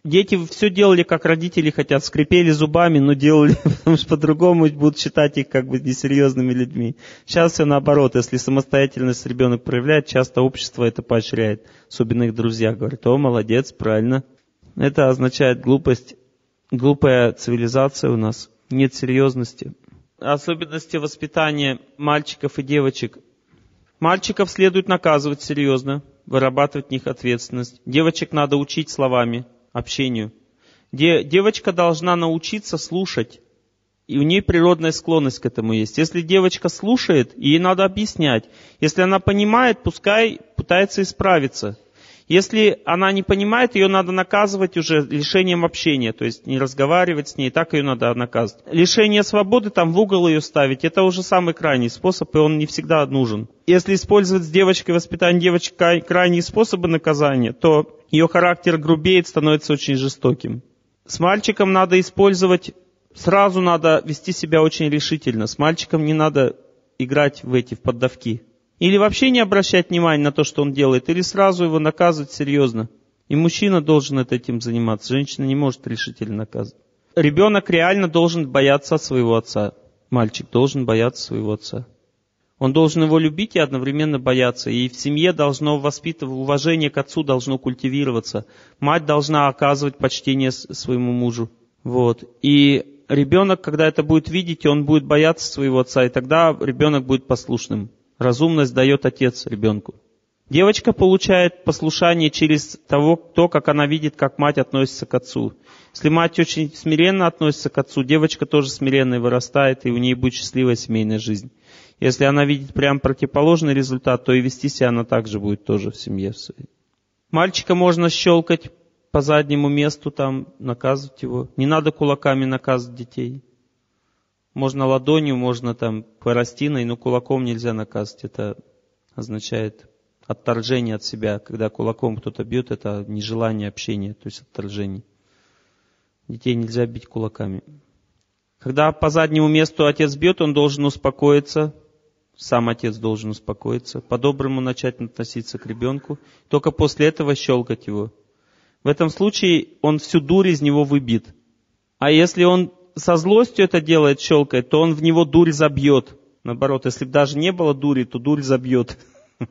дети все делали, как родители хотят, скрипели зубами, но делали, *laughs* потому что по-другому будут считать их как бы несерьезными людьми. Сейчас все наоборот, если самостоятельность ребенок проявляет, часто общество это поощряет. Особенно их друзья говорят, о, молодец, правильно. Это означает глупость, глупая цивилизация у нас, нет серьезности. Особенности воспитания мальчиков и девочек Мальчиков следует наказывать серьезно, вырабатывать в них ответственность. Девочек надо учить словами, общению. Де, девочка должна научиться слушать. И у нее природная склонность к этому есть. Если девочка слушает, ей надо объяснять. Если она понимает, пускай пытается исправиться. Если она не понимает, ее надо наказывать уже лишением общения, то есть не разговаривать с ней, так ее надо наказывать. Лишение свободы, там в угол ее ставить, это уже самый крайний способ, и он не всегда нужен. Если использовать с девочкой воспитание девочки крайние способы наказания, то ее характер грубеет, становится очень жестоким. С мальчиком надо использовать сразу надо вести себя очень решительно. С мальчиком не надо играть в эти, в поддавки. Или вообще не обращать внимания на то, что он делает, или сразу его наказывать серьезно. И мужчина должен этим заниматься, женщина не может решительно наказывать. Ребенок реально должен бояться своего отца. Мальчик должен бояться своего отца. Он должен его любить и одновременно бояться. И в семье должно воспитывать, уважение к отцу должно культивироваться. Мать должна оказывать почтение своему мужу. Вот. И ребенок, когда это будет видеть, он будет бояться своего отца, и тогда ребенок будет послушным. Разумность дает отец ребенку. Девочка получает послушание через того, то, как она видит, как мать относится к отцу. Если мать очень смиренно относится к отцу, девочка тоже смиренно вырастает, и у нее будет счастливая семейная жизнь. Если она видит прям противоположный результат, то и вести себя она также будет тоже в семье своей. Мальчика можно щелкать по заднему месту, там, наказывать его. Не надо кулаками наказывать детей. Можно ладонью, можно там хворостиной, но кулаком нельзя наказывать. Это означает отторжение от себя. Когда кулаком кто-то бьет, это нежелание общения, то есть отторжение. Детей нельзя бить кулаками. Когда по заднему месту отец бьет, он должен успокоиться. Сам отец должен успокоиться. По-доброму начать относиться к ребенку. Только после этого щелкать его. В этом случае он всю дурь из него выбит. А если он со злостью это делает, щелкает, то он в него дурь забьет. Наоборот, если бы даже не было дури, то дурь забьет. *laughs*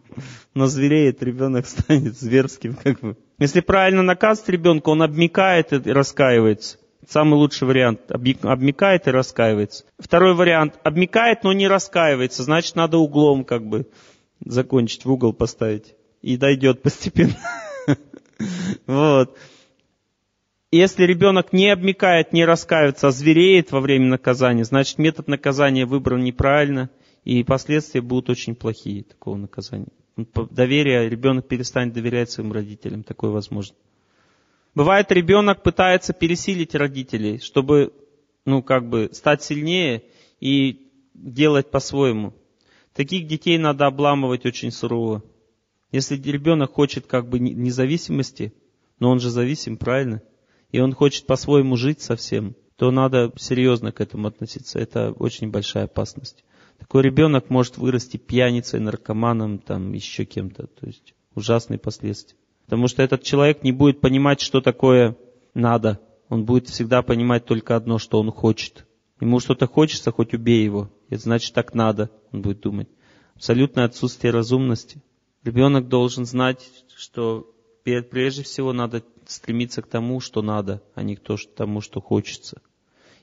Но звереет, ребенок *laughs* станет зверским. Как бы. Если правильно наказывать ребенка, он обмекает и раскаивается. Самый лучший вариант. Обмекает и раскаивается. Второй вариант. Обмекает, но не раскаивается. Значит, надо углом как бы закончить, в угол поставить. И дойдет постепенно. *laughs* Вот. Если ребенок не обмекает, не раскаивается, а звереет во время наказания, значит метод наказания выбран неправильно, и последствия будут очень плохие такого наказания. Доверие, ребенок перестанет доверять своим родителям, такое возможно. Бывает, ребенок пытается пересилить родителей, чтобы, ну, как бы, стать сильнее и делать по-своему. Таких детей надо обламывать очень сурово. Если ребенок хочет как бы независимости, но он же зависим, правильно? И он хочет по-своему жить совсем, то надо серьезно к этому относиться. Это очень большая опасность. Такой ребенок может вырасти пьяницей, наркоманом, там еще кем-то. То есть ужасные последствия. Потому что этот человек не будет понимать, что такое надо. Он будет всегда понимать только одно, что он хочет. Ему что-то хочется, хоть убей его. Это значит так надо, он будет думать. Абсолютное отсутствие разумности. Ребенок должен знать, что прежде всего надо стремиться к тому, что надо, а не к тому, что хочется.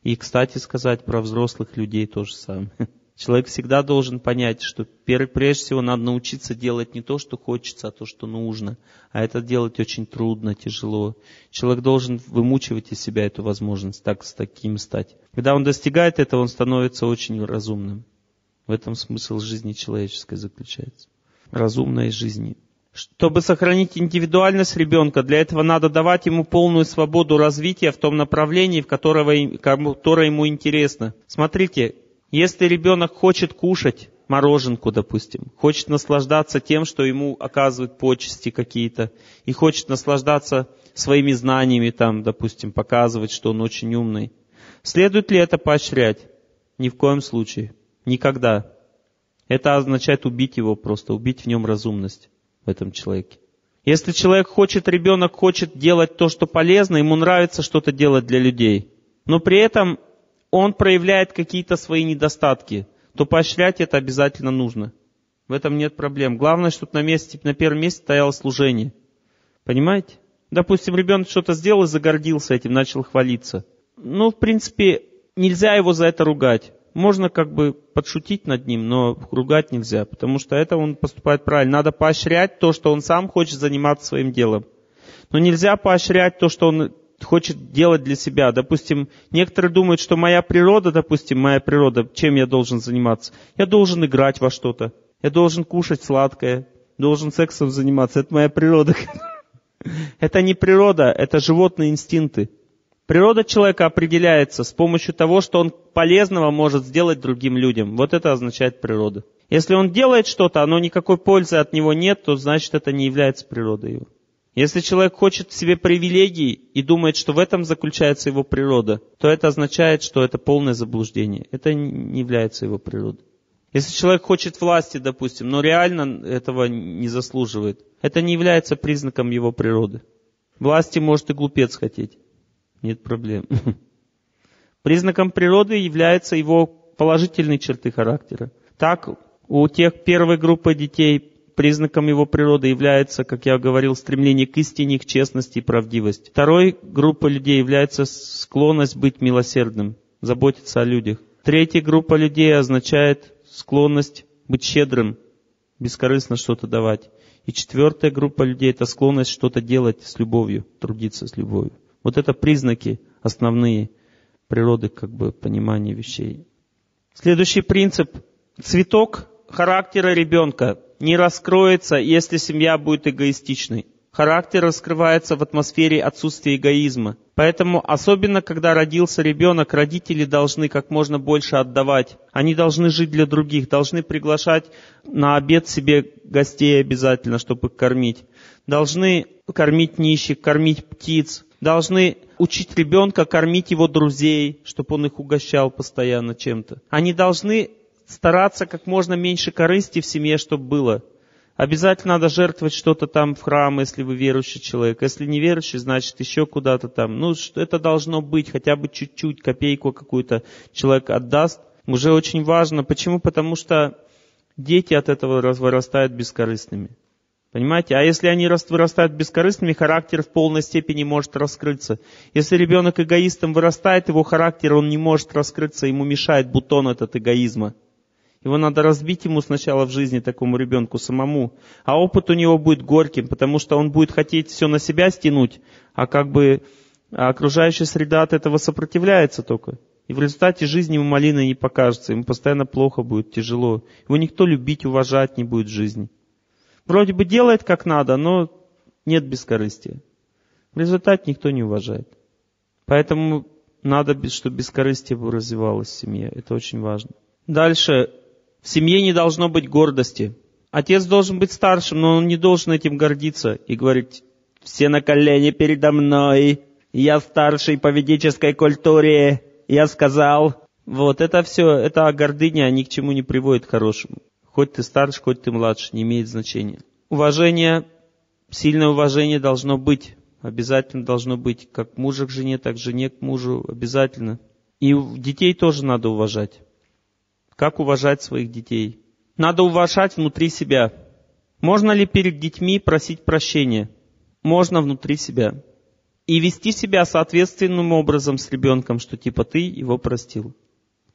И, кстати сказать, про взрослых людей то же самое. *laughs* Человек всегда должен понять, что прежде всего надо научиться делать не то, что хочется, а то, что нужно. А это делать очень трудно, тяжело. Человек должен вымучивать из себя эту возможность, так с таким стать. Когда он достигает этого, он становится очень разумным. В этом смысл жизни человеческой заключается разумной жизни. Чтобы сохранить индивидуальность ребенка, для этого надо давать ему полную свободу развития в том направлении, в которого, которое ему интересно. Смотрите, если ребенок хочет кушать мороженку, допустим, хочет наслаждаться тем, что ему оказывают почести какие-то, и хочет наслаждаться своими знаниями, там, допустим, показывать, что он очень умный, следует ли это поощрять? Ни в коем случае. Никогда. Это означает убить его просто, убить в нем разумность в этом человеке. Если человек хочет, ребенок хочет делать то, что полезно, ему нравится что-то делать для людей, но при этом он проявляет какие-то свои недостатки, то поощрять это обязательно нужно. В этом нет проблем. Главное, чтобы на, месте, на первом месте стояло служение. Понимаете? Допустим, ребенок что-то сделал и загордился этим, начал хвалиться. Ну, в принципе, нельзя его за это ругать можно как бы подшутить над ним, но ругать нельзя, потому что это он поступает правильно. Надо поощрять то, что он сам хочет заниматься своим делом. Но нельзя поощрять то, что он хочет делать для себя. Допустим, некоторые думают, что моя природа, допустим, моя природа, чем я должен заниматься? Я должен играть во что-то. Я должен кушать сладкое. Должен сексом заниматься. Это моя природа. *laughs* Это не природа, это животные инстинкты. Природа человека определяется с помощью того, что он полезного может сделать другим людям. Вот это означает природа. Если он делает что-то, но никакой пользы от него нет, то значит это не является природой его. Если человек хочет в себе привилегий и думает, что в этом заключается его природа, то это означает, что это полное заблуждение. Это не является его природой. Если человек хочет власти, допустим, но реально этого не заслуживает, это не является признаком его природы. Власти может и глупец хотеть. Нет проблем. *laughs* Признаком природы являются его положительные черты характера. Так, у тех первой группы детей признаком его природы является, как я говорил, стремление к истине, к честности и правдивости. Второй группой людей является склонность быть милосердным, заботиться о людях. Третья группа людей означает склонность быть щедрым, бескорыстно что-то давать. И четвертая группа людей – это склонность что-то делать с любовью, трудиться с любовью. Вот это признаки основные природы как бы понимания вещей. Следующий принцип. Цветок характера ребенка не раскроется, если семья будет эгоистичной. Характер раскрывается в атмосфере отсутствия эгоизма. Поэтому, особенно когда родился ребенок, родители должны как можно больше отдавать. Они должны жить для других, должны приглашать на обед себе гостей обязательно, чтобы их кормить. Должны кормить нищих, кормить птиц. Должны учить ребенка кормить его друзей, чтобы он их угощал постоянно чем-то. Они должны стараться как можно меньше корысти в семье, чтобы было. Обязательно надо жертвовать что-то там в храм, если вы верующий человек. Если не верующий, значит еще куда-то там. Ну, это должно быть, хотя бы чуть-чуть, копейку какую-то человек отдаст. Уже очень важно. Почему? Потому что дети от этого вырастают бескорыстными. Понимаете? А если они вырастают бескорыстными, характер в полной степени может раскрыться. Если ребенок эгоистом вырастает, его характер, он не может раскрыться, ему мешает бутон этот эгоизма. Его надо разбить ему сначала в жизни такому ребенку самому. А опыт у него будет горьким, потому что он будет хотеть все на себя стянуть, а как бы а окружающая среда от этого сопротивляется только. И в результате жизни ему малина не покажется, ему постоянно плохо будет, тяжело. Его никто любить, уважать не будет в жизни. Вроде бы делает как надо, но нет бескорыстия. В результате никто не уважает. Поэтому надо, чтобы бескорыстие развивалось в семье. Это очень важно. Дальше в семье не должно быть гордости. Отец должен быть старшим, но он не должен этим гордиться и говорить, все на колени передо мной, я старший по ведической культуре, я сказал. Вот это все, это гордыня ни к чему не приводит хорошему. Хоть ты старше, хоть ты младше, не имеет значения. Уважение, сильное уважение должно быть. Обязательно должно быть. Как мужа к жене, так жене к мужу. Обязательно. И детей тоже надо уважать. Как уважать своих детей? Надо уважать внутри себя. Можно ли перед детьми просить прощения? Можно внутри себя. И вести себя соответственным образом с ребенком, что типа ты его простил.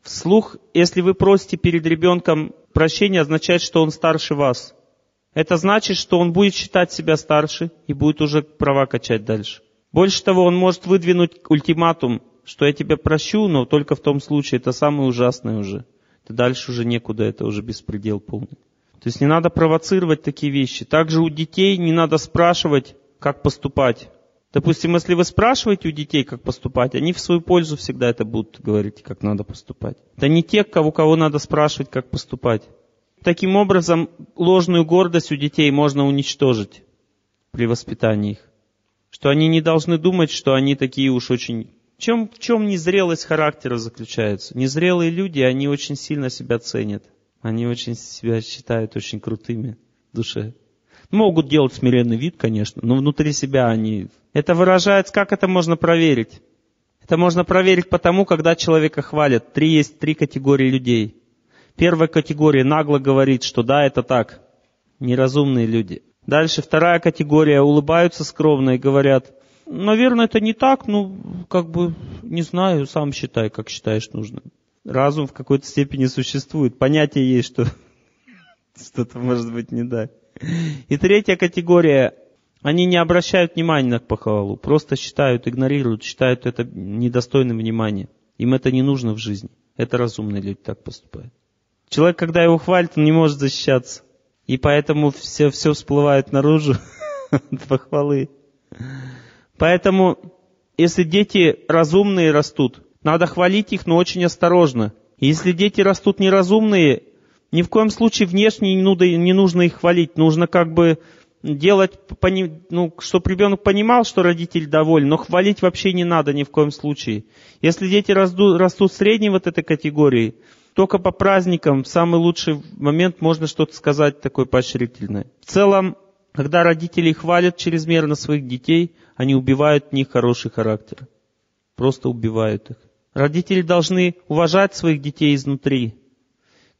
Вслух, если вы просите перед ребенком прощения, означает, что он старше вас. Это значит, что он будет считать себя старше и будет уже права качать дальше. Больше того, он может выдвинуть ультиматум, что я тебя прощу, но только в том случае, это самое ужасное уже то дальше уже некуда, это уже беспредел полный. То есть не надо провоцировать такие вещи. Также у детей не надо спрашивать, как поступать. Допустим, если вы спрашиваете у детей, как поступать, они в свою пользу всегда это будут говорить, как надо поступать. Это не те, кого, кого надо спрашивать, как поступать. Таким образом, ложную гордость у детей можно уничтожить при воспитании их. Что они не должны думать, что они такие уж очень в чем, в чем незрелость характера заключается? Незрелые люди, они очень сильно себя ценят. Они очень себя считают очень крутыми в душе. Могут делать смиренный вид, конечно, но внутри себя они... Это выражается, как это можно проверить? Это можно проверить потому, когда человека хвалят. Три есть три категории людей. Первая категория нагло говорит, что да, это так. Неразумные люди. Дальше вторая категория улыбаются скромно и говорят, Наверное, это не так, ну, как бы, не знаю, сам считай, как считаешь нужным. Разум в какой-то степени существует, понятие есть, что *laughs* что-то может быть не так. И третья категория, они не обращают внимания на похвалу, просто считают, игнорируют, считают это недостойным внимания. Им это не нужно в жизни. Это разумные люди так поступают. Человек, когда его хвалит, он не может защищаться. И поэтому все, все всплывает наружу *laughs* от похвалы. Поэтому, если дети разумные растут, надо хвалить их, но очень осторожно. Если дети растут неразумные, ни в коем случае внешне не нужно их хвалить. Нужно как бы делать, ну, чтобы ребенок понимал, что родитель доволен, но хвалить вообще не надо ни в коем случае. Если дети растут, растут средней вот этой категории, только по праздникам в самый лучший момент можно что-то сказать такое поощрительное. В целом, когда родители хвалят чрезмерно своих детей, они убивают в них хороший характер. Просто убивают их. Родители должны уважать своих детей изнутри,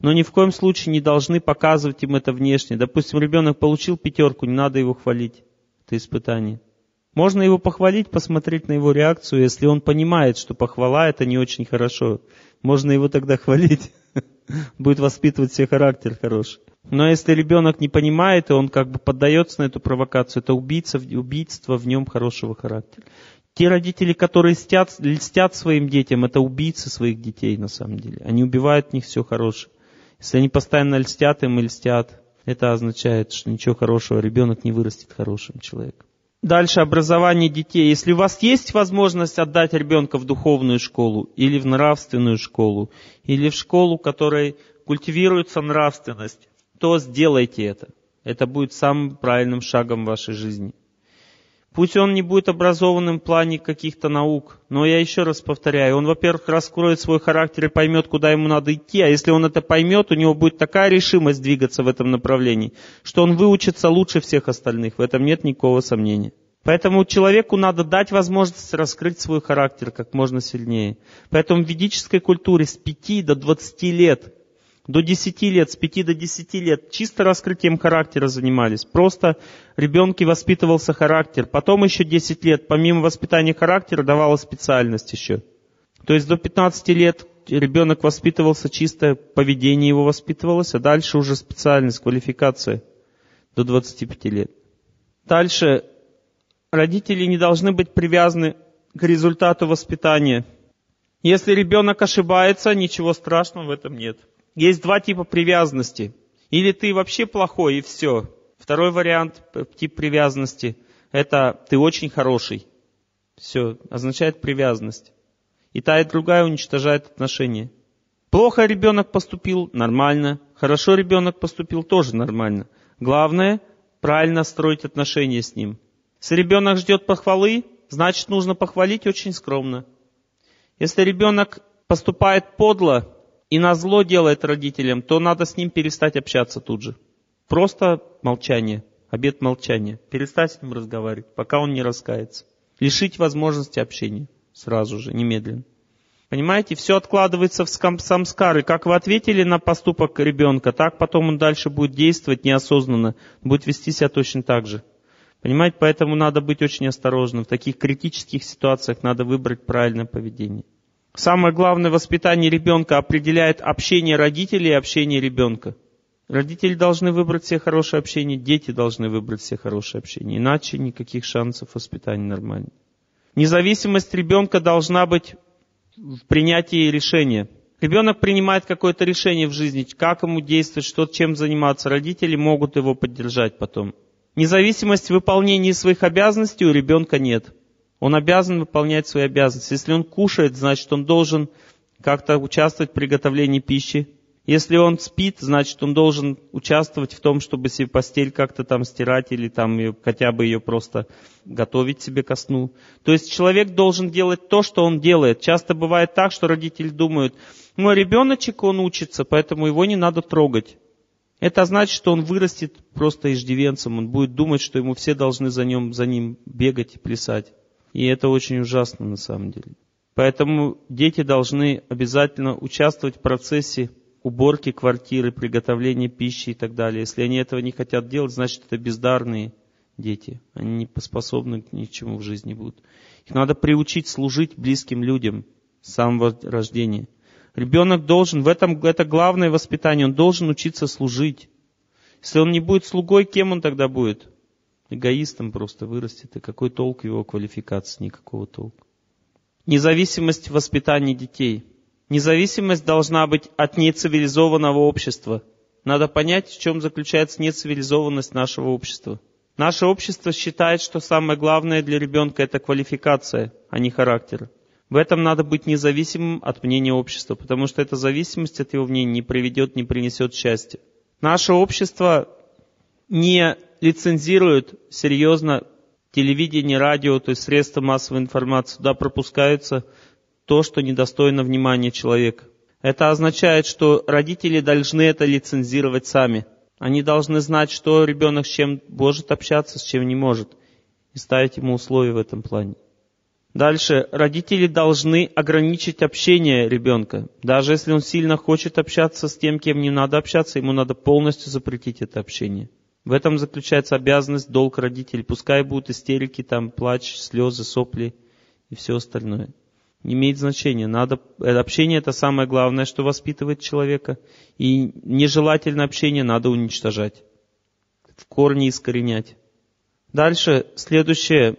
но ни в коем случае не должны показывать им это внешне. Допустим, ребенок получил пятерку, не надо его хвалить. Это испытание. Можно его похвалить, посмотреть на его реакцию, если он понимает, что похвала это не очень хорошо. Можно его тогда хвалить. *laughs* Будет воспитывать себе характер хороший. Но если ребенок не понимает, и он как бы поддается на эту провокацию, это убийца, убийство в нем хорошего характера. Те родители, которые льстят, льстят своим детям, это убийцы своих детей на самом деле. Они убивают в них все хорошее. Если они постоянно льстят им и льстят, это означает, что ничего хорошего, ребенок не вырастет хорошим человеком. Дальше образование детей. Если у вас есть возможность отдать ребенка в духовную школу или в нравственную школу, или в школу, в которой культивируется нравственность, то сделайте это. Это будет самым правильным шагом в вашей жизни. Пусть он не будет образованным в плане каких-то наук, но я еще раз повторяю, он, во-первых, раскроет свой характер и поймет, куда ему надо идти, а если он это поймет, у него будет такая решимость двигаться в этом направлении, что он выучится лучше всех остальных, в этом нет никакого сомнения. Поэтому человеку надо дать возможность раскрыть свой характер как можно сильнее. Поэтому в ведической культуре с 5 до 20 лет до 10 лет, с 5 до 10 лет чисто раскрытием характера занимались. Просто ребенке воспитывался характер. Потом еще 10 лет, помимо воспитания характера, давалась специальность еще. То есть до 15 лет ребенок воспитывался чисто, поведение его воспитывалось, а дальше уже специальность, квалификация до 25 лет. Дальше родители не должны быть привязаны к результату воспитания. Если ребенок ошибается, ничего страшного в этом нет. Есть два типа привязанности. Или ты вообще плохой и все. Второй вариант, тип привязанности, это ты очень хороший. Все, означает привязанность. И та, и другая уничтожает отношения. Плохо ребенок поступил, нормально. Хорошо ребенок поступил, тоже нормально. Главное, правильно строить отношения с ним. Если ребенок ждет похвалы, значит нужно похвалить очень скромно. Если ребенок поступает подло, и на зло делает родителям, то надо с ним перестать общаться тут же. Просто молчание, обед молчания. Перестать с ним разговаривать, пока он не раскается. Лишить возможности общения сразу же, немедленно. Понимаете, все откладывается в самскары. Как вы ответили на поступок ребенка, так потом он дальше будет действовать неосознанно, будет вести себя точно так же. Понимаете, поэтому надо быть очень осторожным. В таких критических ситуациях надо выбрать правильное поведение. Самое главное воспитание ребенка определяет общение родителей и общение ребенка. Родители должны выбрать себе хорошее общение, дети должны выбрать себе хорошее общение. Иначе никаких шансов воспитания нормально. Независимость ребенка должна быть в принятии решения. Ребенок принимает какое-то решение в жизни, как ему действовать, что, чем заниматься. Родители могут его поддержать потом. Независимость в выполнении своих обязанностей у ребенка нет. Он обязан выполнять свои обязанности. Если он кушает, значит, он должен как-то участвовать в приготовлении пищи. Если он спит, значит, он должен участвовать в том, чтобы себе постель как-то там стирать или там ее, хотя бы ее просто готовить себе ко сну. То есть человек должен делать то, что он делает. Часто бывает так, что родители думают, мой ребеночек, он учится, поэтому его не надо трогать. Это значит, что он вырастет просто иждивенцем, он будет думать, что ему все должны за, ним, за ним бегать и плясать. И это очень ужасно на самом деле. Поэтому дети должны обязательно участвовать в процессе уборки квартиры, приготовления пищи и так далее. Если они этого не хотят делать, значит это бездарные дети. Они не способны к ничему в жизни будут. Их надо приучить служить близким людям с самого рождения. Ребенок должен, в этом это главное воспитание, он должен учиться служить. Если он не будет слугой, кем он тогда будет? Эгоистом просто вырастет, и какой толк его квалификации, никакого толка. Независимость в воспитании детей. Независимость должна быть от нецивилизованного общества. Надо понять, в чем заключается нецивилизованность нашего общества. Наше общество считает, что самое главное для ребенка это квалификация, а не характер. В этом надо быть независимым от мнения общества, потому что эта зависимость от его мнения не приведет, не принесет счастья. Наше общество не лицензируют серьезно телевидение, радио, то есть средства массовой информации. Туда пропускаются то, что недостойно внимания человека. Это означает, что родители должны это лицензировать сами. Они должны знать, что ребенок с чем может общаться, с чем не может. И ставить ему условия в этом плане. Дальше. Родители должны ограничить общение ребенка. Даже если он сильно хочет общаться с тем, кем не надо общаться, ему надо полностью запретить это общение. В этом заключается обязанность, долг родителей. Пускай будут истерики, там, плач, слезы, сопли и все остальное. Не имеет значения. Надо, э, общение это самое главное, что воспитывает человека. И нежелательное общение надо уничтожать. В корне искоренять. Дальше, следующее.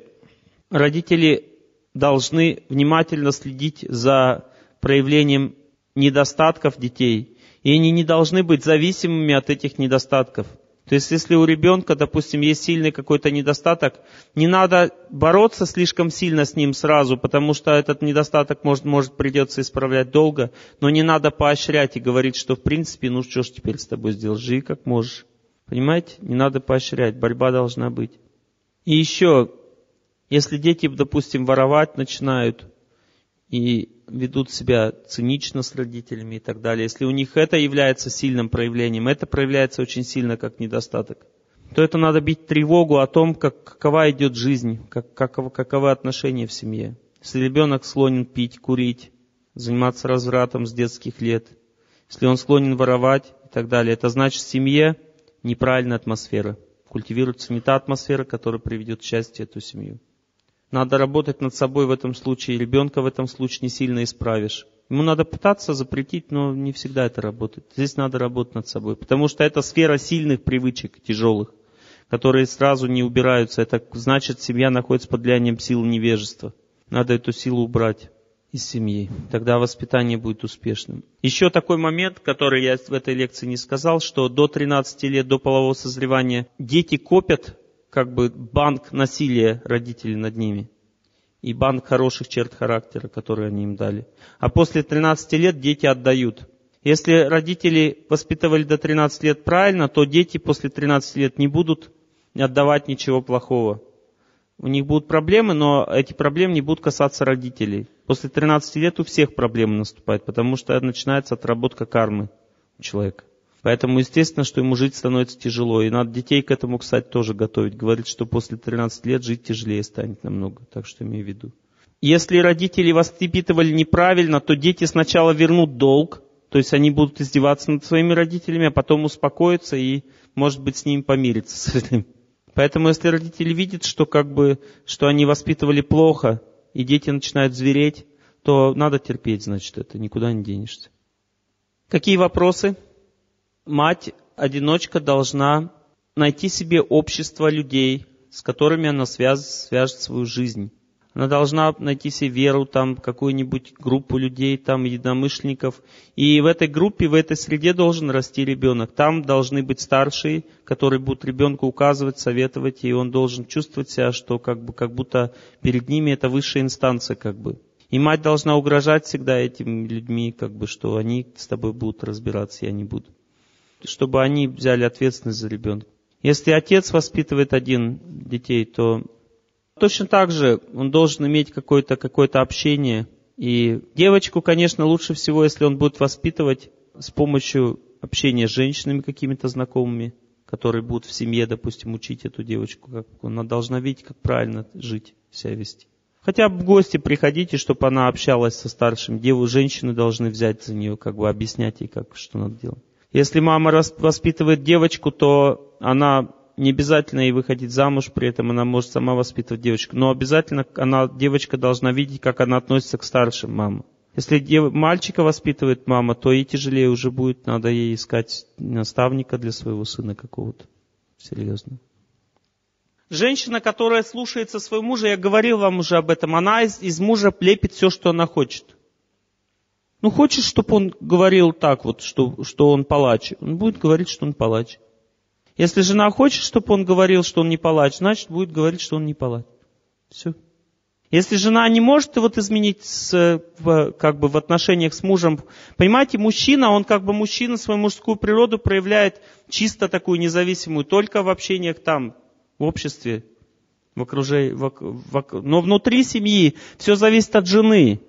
Родители должны внимательно следить за проявлением недостатков детей. И они не должны быть зависимыми от этих недостатков. То есть, если у ребенка, допустим, есть сильный какой-то недостаток, не надо бороться слишком сильно с ним сразу, потому что этот недостаток может, может придется исправлять долго, но не надо поощрять и говорить, что в принципе, ну что ж теперь с тобой сделать, живи как можешь. Понимаете? Не надо поощрять, борьба должна быть. И еще, если дети, допустим, воровать начинают и ведут себя цинично с родителями и так далее, если у них это является сильным проявлением, это проявляется очень сильно как недостаток, то это надо бить тревогу о том, как, какова идет жизнь, как, как, каковы отношения в семье. Если ребенок склонен пить, курить, заниматься развратом с детских лет, если он склонен воровать и так далее, это значит в семье неправильная атмосфера. Культивируется не та атмосфера, которая приведет к счастью эту семью. Надо работать над собой в этом случае. Ребенка в этом случае не сильно исправишь. Ему надо пытаться запретить, но не всегда это работает. Здесь надо работать над собой. Потому что это сфера сильных привычек, тяжелых, которые сразу не убираются. Это значит, семья находится под влиянием силы невежества. Надо эту силу убрать из семьи. Тогда воспитание будет успешным. Еще такой момент, который я в этой лекции не сказал, что до 13 лет, до полового созревания дети копят как бы банк насилия родителей над ними и банк хороших черт характера, которые они им дали. А после 13 лет дети отдают. Если родители воспитывали до 13 лет правильно, то дети после 13 лет не будут отдавать ничего плохого. У них будут проблемы, но эти проблемы не будут касаться родителей. После 13 лет у всех проблемы наступают, потому что начинается отработка кармы у человека. Поэтому, естественно, что ему жить становится тяжело. И надо детей к этому, кстати, тоже готовить. Говорит, что после 13 лет жить тяжелее станет намного. Так что имею в виду. Если родители воспитывали неправильно, то дети сначала вернут долг, то есть они будут издеваться над своими родителями, а потом успокоятся и, может быть, с ними помириться с этим. Поэтому если родители видят, что как бы, что они воспитывали плохо, и дети начинают звереть, то надо терпеть, значит, это, никуда не денешься. Какие вопросы? Мать-одиночка должна найти себе общество людей, с которыми она связ, свяжет свою жизнь. Она должна найти себе веру, там, какую-нибудь группу людей, там, единомышленников. И в этой группе, в этой среде должен расти ребенок. Там должны быть старшие, которые будут ребенку указывать, советовать, и он должен чувствовать себя, что как, бы, как будто перед ними это высшая инстанция, как бы. И мать должна угрожать всегда этим людьми, как бы, что они с тобой будут разбираться, я не буду чтобы они взяли ответственность за ребенка. Если отец воспитывает один детей, то точно так же он должен иметь какое-то какое общение. И девочку, конечно, лучше всего, если он будет воспитывать с помощью общения с женщинами какими-то знакомыми, которые будут в семье, допустим, учить эту девочку. Как она должна видеть, как правильно жить, себя вести. Хотя бы в гости приходите, чтобы она общалась со старшим. Деву, женщины должны взять за нее, как бы объяснять ей, как, что надо делать. Если мама воспитывает девочку, то она не обязательно ей выходить замуж, при этом она может сама воспитывать девочку. Но обязательно она, девочка должна видеть, как она относится к старшим мамам. Если дев, мальчика воспитывает мама, то ей тяжелее уже будет, надо ей искать наставника для своего сына какого-то. Серьезно. Женщина, которая слушается своего мужа, я говорил вам уже об этом, она из, из мужа лепит все, что она хочет. Ну, хочешь, чтобы он говорил так вот, что, что он палач, он будет говорить, что он палач. Если жена хочет, чтобы он говорил, что он не палач, значит, будет говорить, что он не палач. Все. Если жена не может вот изменить с, как бы в отношениях с мужем, понимаете, мужчина, он как бы мужчина свою мужскую природу проявляет чисто такую независимую, только в общениях там, в обществе, в окружении, в, в, но внутри семьи все зависит от жены.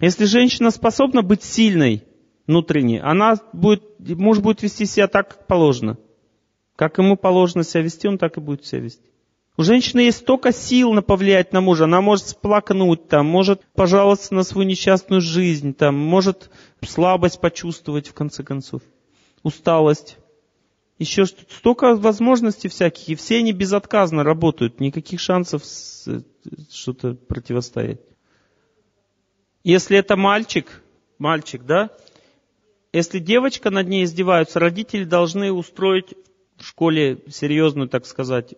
Если женщина способна быть сильной внутренне, она будет, муж будет вести себя так, как положено. Как ему положено себя вести, он так и будет себя вести. У женщины есть столько сил на повлиять на мужа. Она может сплакнуть, там, может пожаловаться на свою несчастную жизнь, там, может слабость почувствовать, в конце концов, усталость. Еще столько возможностей всяких, и все они безотказно работают, никаких шансов что-то противостоять. Если это мальчик, мальчик, да, если девочка над ней издеваются, родители должны устроить в школе серьезную, так сказать,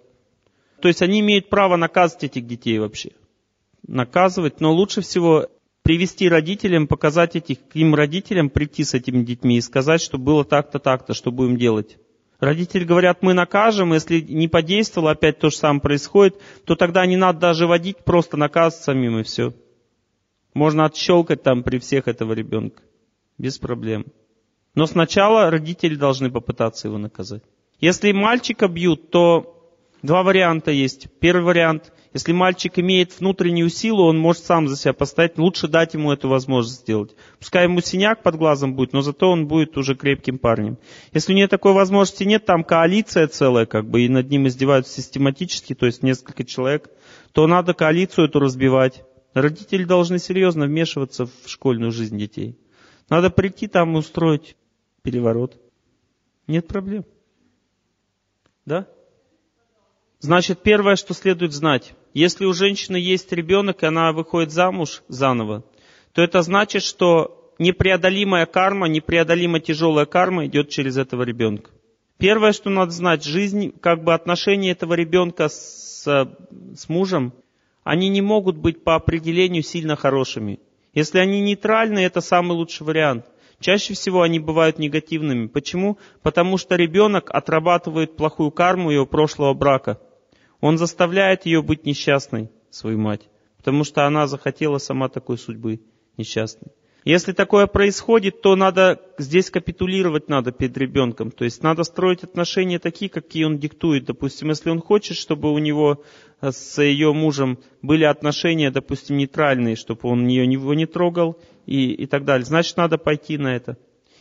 то есть они имеют право наказывать этих детей вообще. Наказывать, но лучше всего привести родителям, показать этих, к им родителям, прийти с этими детьми и сказать, что было так-то, так-то, что будем делать. Родители говорят, мы накажем, если не подействовало, опять то же самое происходит, то тогда не надо даже водить, просто наказывать самим и все. Можно отщелкать там при всех этого ребенка. Без проблем. Но сначала родители должны попытаться его наказать. Если мальчика бьют, то Два варианта есть. Первый вариант, если мальчик имеет внутреннюю силу, он может сам за себя поставить, лучше дать ему эту возможность сделать. Пускай ему синяк под глазом будет, но зато он будет уже крепким парнем. Если у него такой возможности нет, там коалиция целая, как бы, и над ним издеваются систематически, то есть несколько человек, то надо коалицию эту разбивать. Родители должны серьезно вмешиваться в школьную жизнь детей. Надо прийти там и устроить переворот. Нет проблем. Да? Значит, первое, что следует знать, если у женщины есть ребенок, и она выходит замуж заново, то это значит, что непреодолимая карма, непреодолимо тяжелая карма идет через этого ребенка. Первое, что надо знать, жизнь, как бы отношения этого ребенка с, с мужем, они не могут быть по определению сильно хорошими. Если они нейтральны, это самый лучший вариант. Чаще всего они бывают негативными. Почему? Потому что ребенок отрабатывает плохую карму его прошлого брака – он заставляет ее быть несчастной, свою мать, потому что она захотела сама такой судьбы несчастной. Если такое происходит, то надо здесь капитулировать надо перед ребенком. То есть надо строить отношения такие, какие он диктует. Допустим, если он хочет, чтобы у него с ее мужем были отношения, допустим, нейтральные, чтобы он ее, его не трогал и, и так далее, значит, надо пойти на это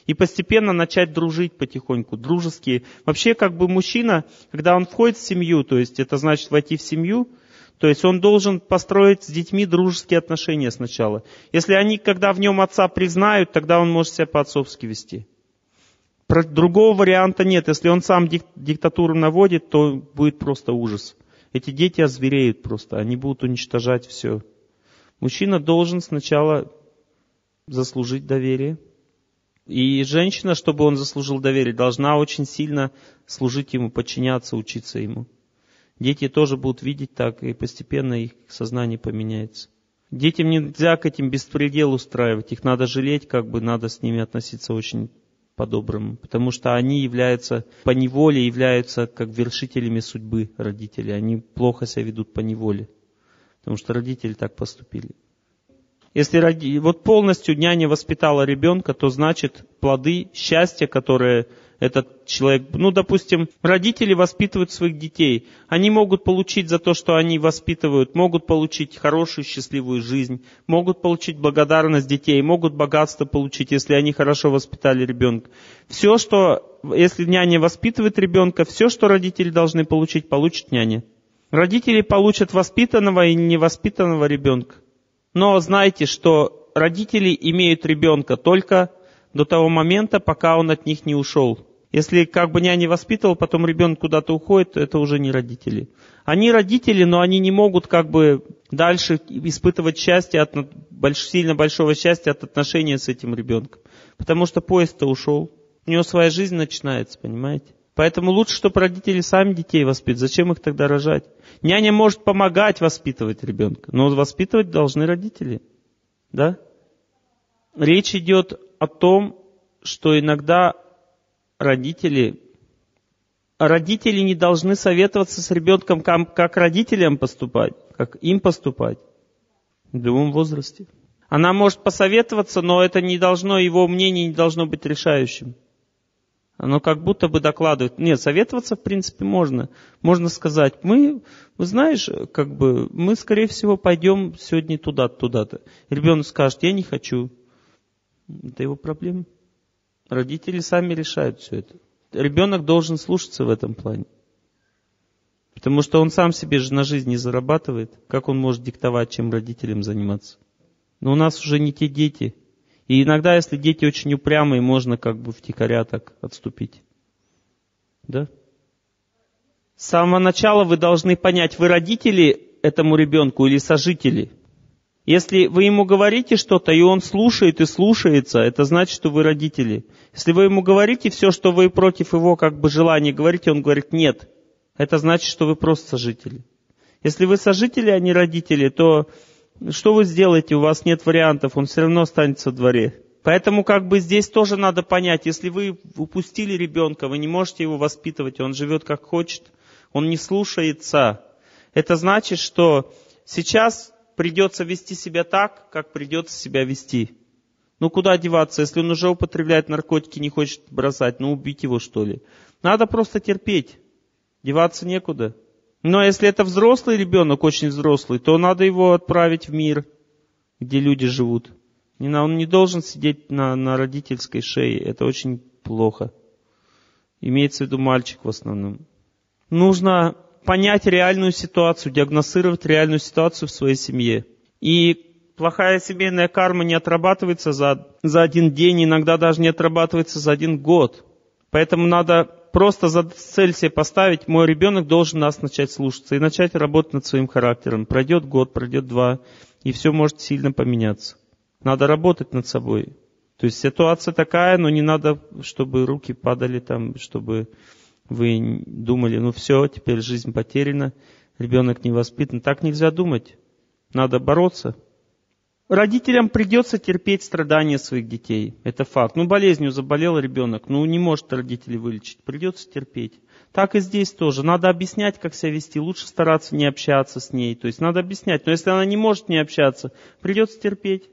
и постепенно начать дружить потихоньку, дружеские. Вообще, как бы мужчина, когда он входит в семью, то есть это значит войти в семью, то есть он должен построить с детьми дружеские отношения сначала. Если они, когда в нем отца признают, тогда он может себя по-отцовски вести. Другого варианта нет. Если он сам дик, диктатуру наводит, то будет просто ужас. Эти дети озвереют просто, они будут уничтожать все. Мужчина должен сначала заслужить доверие, и женщина, чтобы он заслужил доверие, должна очень сильно служить ему, подчиняться, учиться ему. Дети тоже будут видеть так, и постепенно их сознание поменяется. Детям нельзя к этим беспредел устраивать, их надо жалеть, как бы надо с ними относиться очень по-доброму, потому что они являются, по неволе являются как вершителями судьбы родителей, они плохо себя ведут по неволе, потому что родители так поступили. Если роди... вот полностью няня воспитала ребенка, то значит плоды счастья, которые этот человек, ну, допустим, родители воспитывают своих детей. Они могут получить за то, что они воспитывают, могут получить хорошую, счастливую жизнь, могут получить благодарность детей, могут богатство получить, если они хорошо воспитали ребенка. Все, что, если няня воспитывает ребенка, все, что родители должны получить, получит няня. Родители получат воспитанного и невоспитанного ребенка. Но знайте, что родители имеют ребенка только до того момента, пока он от них не ушел. Если как бы няня воспитывал, потом ребенок куда-то уходит, то это уже не родители. Они родители, но они не могут как бы дальше испытывать счастье от больш, сильно большого счастья от отношения с этим ребенком. Потому что поезд-то ушел. У него своя жизнь начинается, понимаете? Поэтому лучше, чтобы родители сами детей воспитывают. Зачем их тогда рожать? Няня может помогать воспитывать ребенка, но воспитывать должны родители. Да? Речь идет о том, что иногда родители, родители не должны советоваться с ребенком, как, родителям поступать, как им поступать. В любом возрасте. Она может посоветоваться, но это не должно, его мнение не должно быть решающим. Оно как будто бы докладывает. Нет, советоваться в принципе можно. Можно сказать, мы, вы знаешь, как бы, мы скорее всего пойдем сегодня туда-то, туда-то. Ребенок скажет, я не хочу. Это его проблема. Родители сами решают все это. Ребенок должен слушаться в этом плане. Потому что он сам себе же на жизнь не зарабатывает. Как он может диктовать, чем родителям заниматься? Но у нас уже не те дети. И иногда, если дети очень упрямые, можно как бы втихаря так отступить. Да? С самого начала вы должны понять, вы родители этому ребенку или сожители. Если вы ему говорите что-то, и он слушает и слушается, это значит, что вы родители. Если вы ему говорите все, что вы против его как бы желания говорите, он говорит нет. Это значит, что вы просто сожители. Если вы сожители, а не родители, то что вы сделаете? У вас нет вариантов, он все равно останется в дворе. Поэтому как бы здесь тоже надо понять, если вы упустили ребенка, вы не можете его воспитывать, он живет как хочет, он не слушается. Это значит, что сейчас придется вести себя так, как придется себя вести. Ну куда деваться, если он уже употребляет наркотики, не хочет бросать, ну убить его что ли. Надо просто терпеть, деваться некуда. Но если это взрослый ребенок, очень взрослый, то надо его отправить в мир, где люди живут. Он не должен сидеть на, на родительской шее. Это очень плохо. Имеется в виду мальчик в основном. Нужно понять реальную ситуацию, диагностировать реальную ситуацию в своей семье. И плохая семейная карма не отрабатывается за, за один день, иногда даже не отрабатывается за один год. Поэтому надо просто за цель себе поставить, мой ребенок должен нас начать слушаться и начать работать над своим характером. Пройдет год, пройдет два, и все может сильно поменяться. Надо работать над собой. То есть ситуация такая, но не надо, чтобы руки падали там, чтобы вы думали, ну все, теперь жизнь потеряна, ребенок не воспитан. Так нельзя думать. Надо бороться. Родителям придется терпеть страдания своих детей. Это факт. Ну, болезнью заболел ребенок, ну, не может родители вылечить. Придется терпеть. Так и здесь тоже. Надо объяснять, как себя вести. Лучше стараться не общаться с ней. То есть надо объяснять. Но если она не может не общаться, придется терпеть.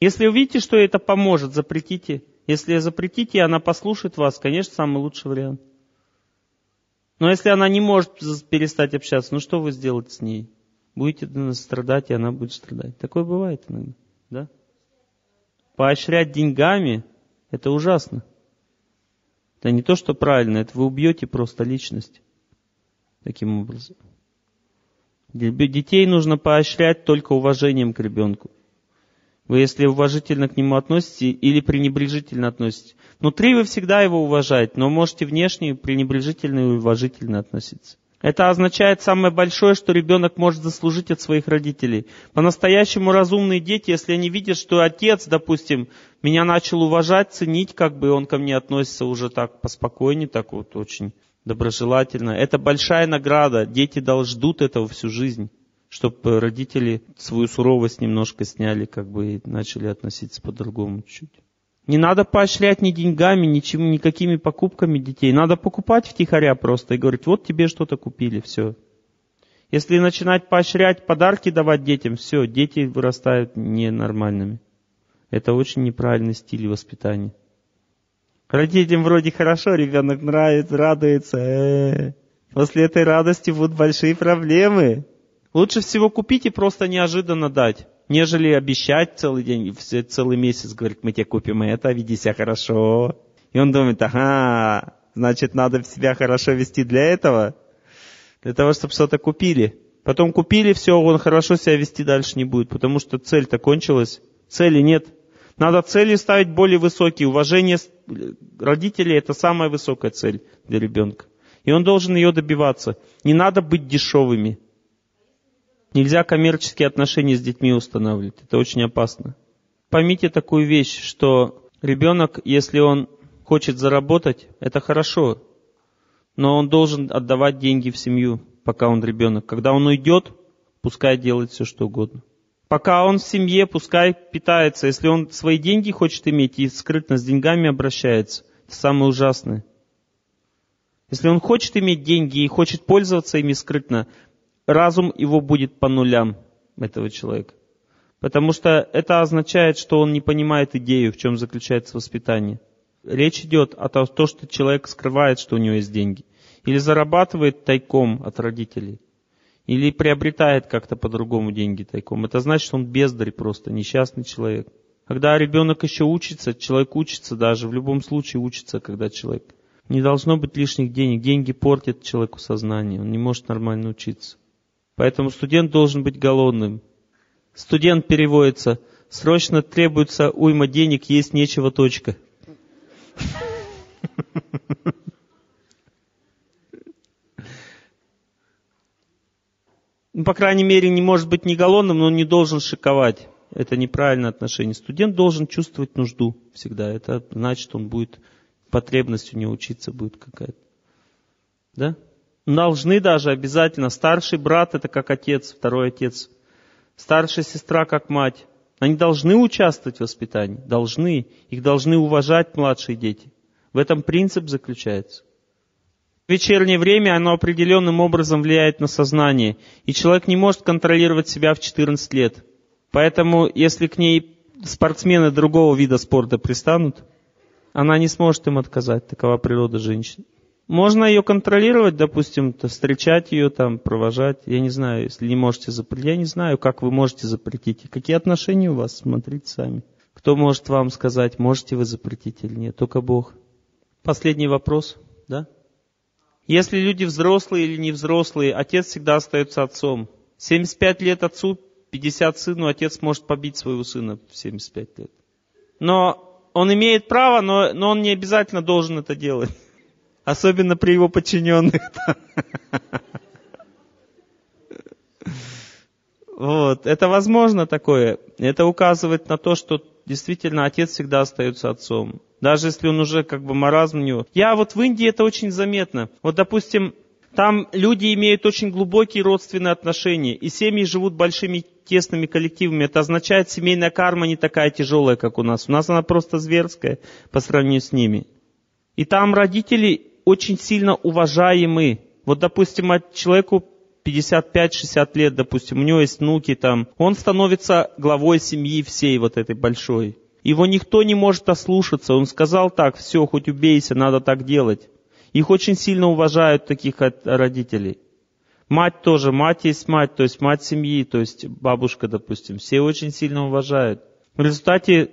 Если увидите, что это поможет, запретите. Если запретите, и она послушает вас, конечно, самый лучший вариант. Но если она не может перестать общаться, ну что вы сделаете с ней? будете страдать, и она будет страдать. Такое бывает иногда, да? Поощрять деньгами – это ужасно. Это не то, что правильно, это вы убьете просто личность таким образом. Детей нужно поощрять только уважением к ребенку. Вы если уважительно к нему относитесь или пренебрежительно относитесь. Внутри вы всегда его уважаете, но можете внешне пренебрежительно и уважительно относиться. Это означает самое большое, что ребенок может заслужить от своих родителей. По-настоящему разумные дети, если они видят, что отец, допустим, меня начал уважать, ценить, как бы он ко мне относится уже так поспокойнее, так вот очень доброжелательно. Это большая награда. Дети ждут этого всю жизнь, чтобы родители свою суровость немножко сняли, как бы и начали относиться по-другому чуть. Не надо поощрять ни деньгами, ничем, никакими покупками детей. Надо покупать втихаря просто и говорить, вот тебе что-то купили, все. Если начинать поощрять, подарки давать детям, все, дети вырастают ненормальными. Это очень неправильный стиль воспитания. Родителям вроде хорошо, ребенок нравится, радуется. Э-э-э. После этой радости будут большие проблемы. Лучше всего купить и просто неожиданно дать нежели обещать целый день, целый месяц, говорит, мы тебе купим это, веди себя хорошо. И он думает, ага, значит, надо себя хорошо вести для этого, для того, чтобы что-то купили. Потом купили, все, он хорошо себя вести дальше не будет, потому что цель-то кончилась, цели нет. Надо цели ставить более высокие. Уважение родителей – это самая высокая цель для ребенка. И он должен ее добиваться. Не надо быть дешевыми. Нельзя коммерческие отношения с детьми устанавливать. Это очень опасно. Поймите такую вещь, что ребенок, если он хочет заработать, это хорошо. Но он должен отдавать деньги в семью, пока он ребенок. Когда он уйдет, пускай делает все, что угодно. Пока он в семье, пускай питается. Если он свои деньги хочет иметь и скрытно с деньгами обращается, это самое ужасное. Если он хочет иметь деньги и хочет пользоваться ими скрытно, разум его будет по нулям, этого человека. Потому что это означает, что он не понимает идею, в чем заключается воспитание. Речь идет о том, что человек скрывает, что у него есть деньги. Или зарабатывает тайком от родителей. Или приобретает как-то по-другому деньги тайком. Это значит, что он бездарь просто, несчастный человек. Когда ребенок еще учится, человек учится даже, в любом случае учится, когда человек. Не должно быть лишних денег. Деньги портят человеку сознание. Он не может нормально учиться. Поэтому студент должен быть голодным. Студент переводится. Срочно требуется уйма денег, есть нечего, точка. Ну, по крайней мере, не может быть не голодным, но он не должен шиковать. Это неправильное отношение. Студент должен чувствовать нужду всегда. Это значит, он будет, потребность у него учиться будет какая-то. Да? Должны даже обязательно. Старший брат это как отец, второй отец. Старшая сестра как мать. Они должны участвовать в воспитании. Должны. Их должны уважать младшие дети. В этом принцип заключается. Вечернее время, оно определенным образом влияет на сознание, и человек не может контролировать себя в 14 лет. Поэтому, если к ней спортсмены другого вида спорта пристанут, она не сможет им отказать. Такова природа женщины. Можно ее контролировать, допустим, встречать ее, там, провожать. Я не знаю, если не можете запретить. Я не знаю, как вы можете запретить. Какие отношения у вас, смотрите сами. Кто может вам сказать, можете вы запретить или нет? Только Бог. Последний вопрос, да? Если люди взрослые или не взрослые, отец всегда остается отцом. 75 лет отцу, 50 сыну, отец может побить своего сына в 75 лет. Но он имеет право, но, но он не обязательно должен это делать. Особенно при его подчиненных. Вот. Это возможно такое. Это указывает на то, что действительно отец всегда остается отцом. Даже если он уже как бы маразм у него. Я вот в Индии это очень заметно. Вот, допустим, там люди имеют очень глубокие родственные отношения, и семьи живут большими тесными коллективами. Это означает, семейная карма не такая тяжелая, как у нас. У нас она просто зверская по сравнению с ними. И там родители очень сильно уважаемы. Вот, допустим, человеку 55-60 лет, допустим, у него есть внуки там, он становится главой семьи всей вот этой большой. Его никто не может ослушаться. Он сказал так, все, хоть убейся, надо так делать. Их очень сильно уважают таких родителей. Мать тоже, мать есть мать, то есть мать семьи, то есть бабушка, допустим. Все очень сильно уважают. В результате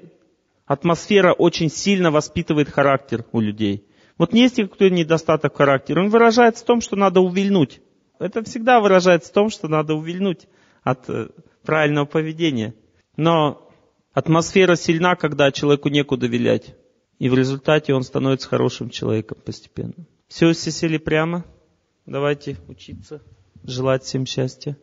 атмосфера очень сильно воспитывает характер у людей. Вот есть какой-то недостаток характера, он выражается в том, что надо увильнуть. Это всегда выражается в том, что надо увильнуть от э, правильного поведения. Но атмосфера сильна, когда человеку некуда вилять. И в результате он становится хорошим человеком постепенно. Все, все сели прямо. Давайте учиться, желать всем счастья,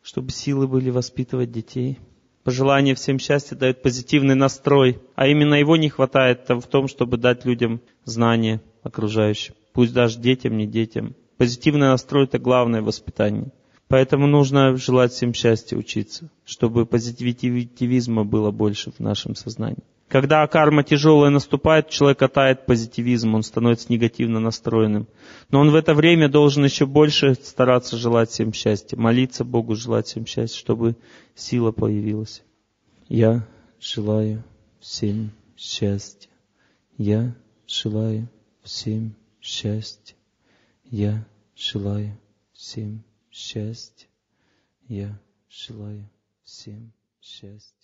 чтобы силы были воспитывать детей. Пожелание всем счастья дает позитивный настрой, а именно его не хватает в том, чтобы дать людям знания окружающим. Пусть даже детям, не детям. Позитивный настрой – это главное воспитание. Поэтому нужно желать всем счастья учиться, чтобы позитивизма было больше в нашем сознании. Когда карма тяжелая наступает, человек катает позитивизм, он становится негативно настроенным. Но он в это время должен еще больше стараться желать всем счастья, молиться Богу, желать всем счастья, чтобы сила появилась. Я желаю всем счастья. Я желаю всем счастья. Я желаю всем счастья. Я желаю всем счастья.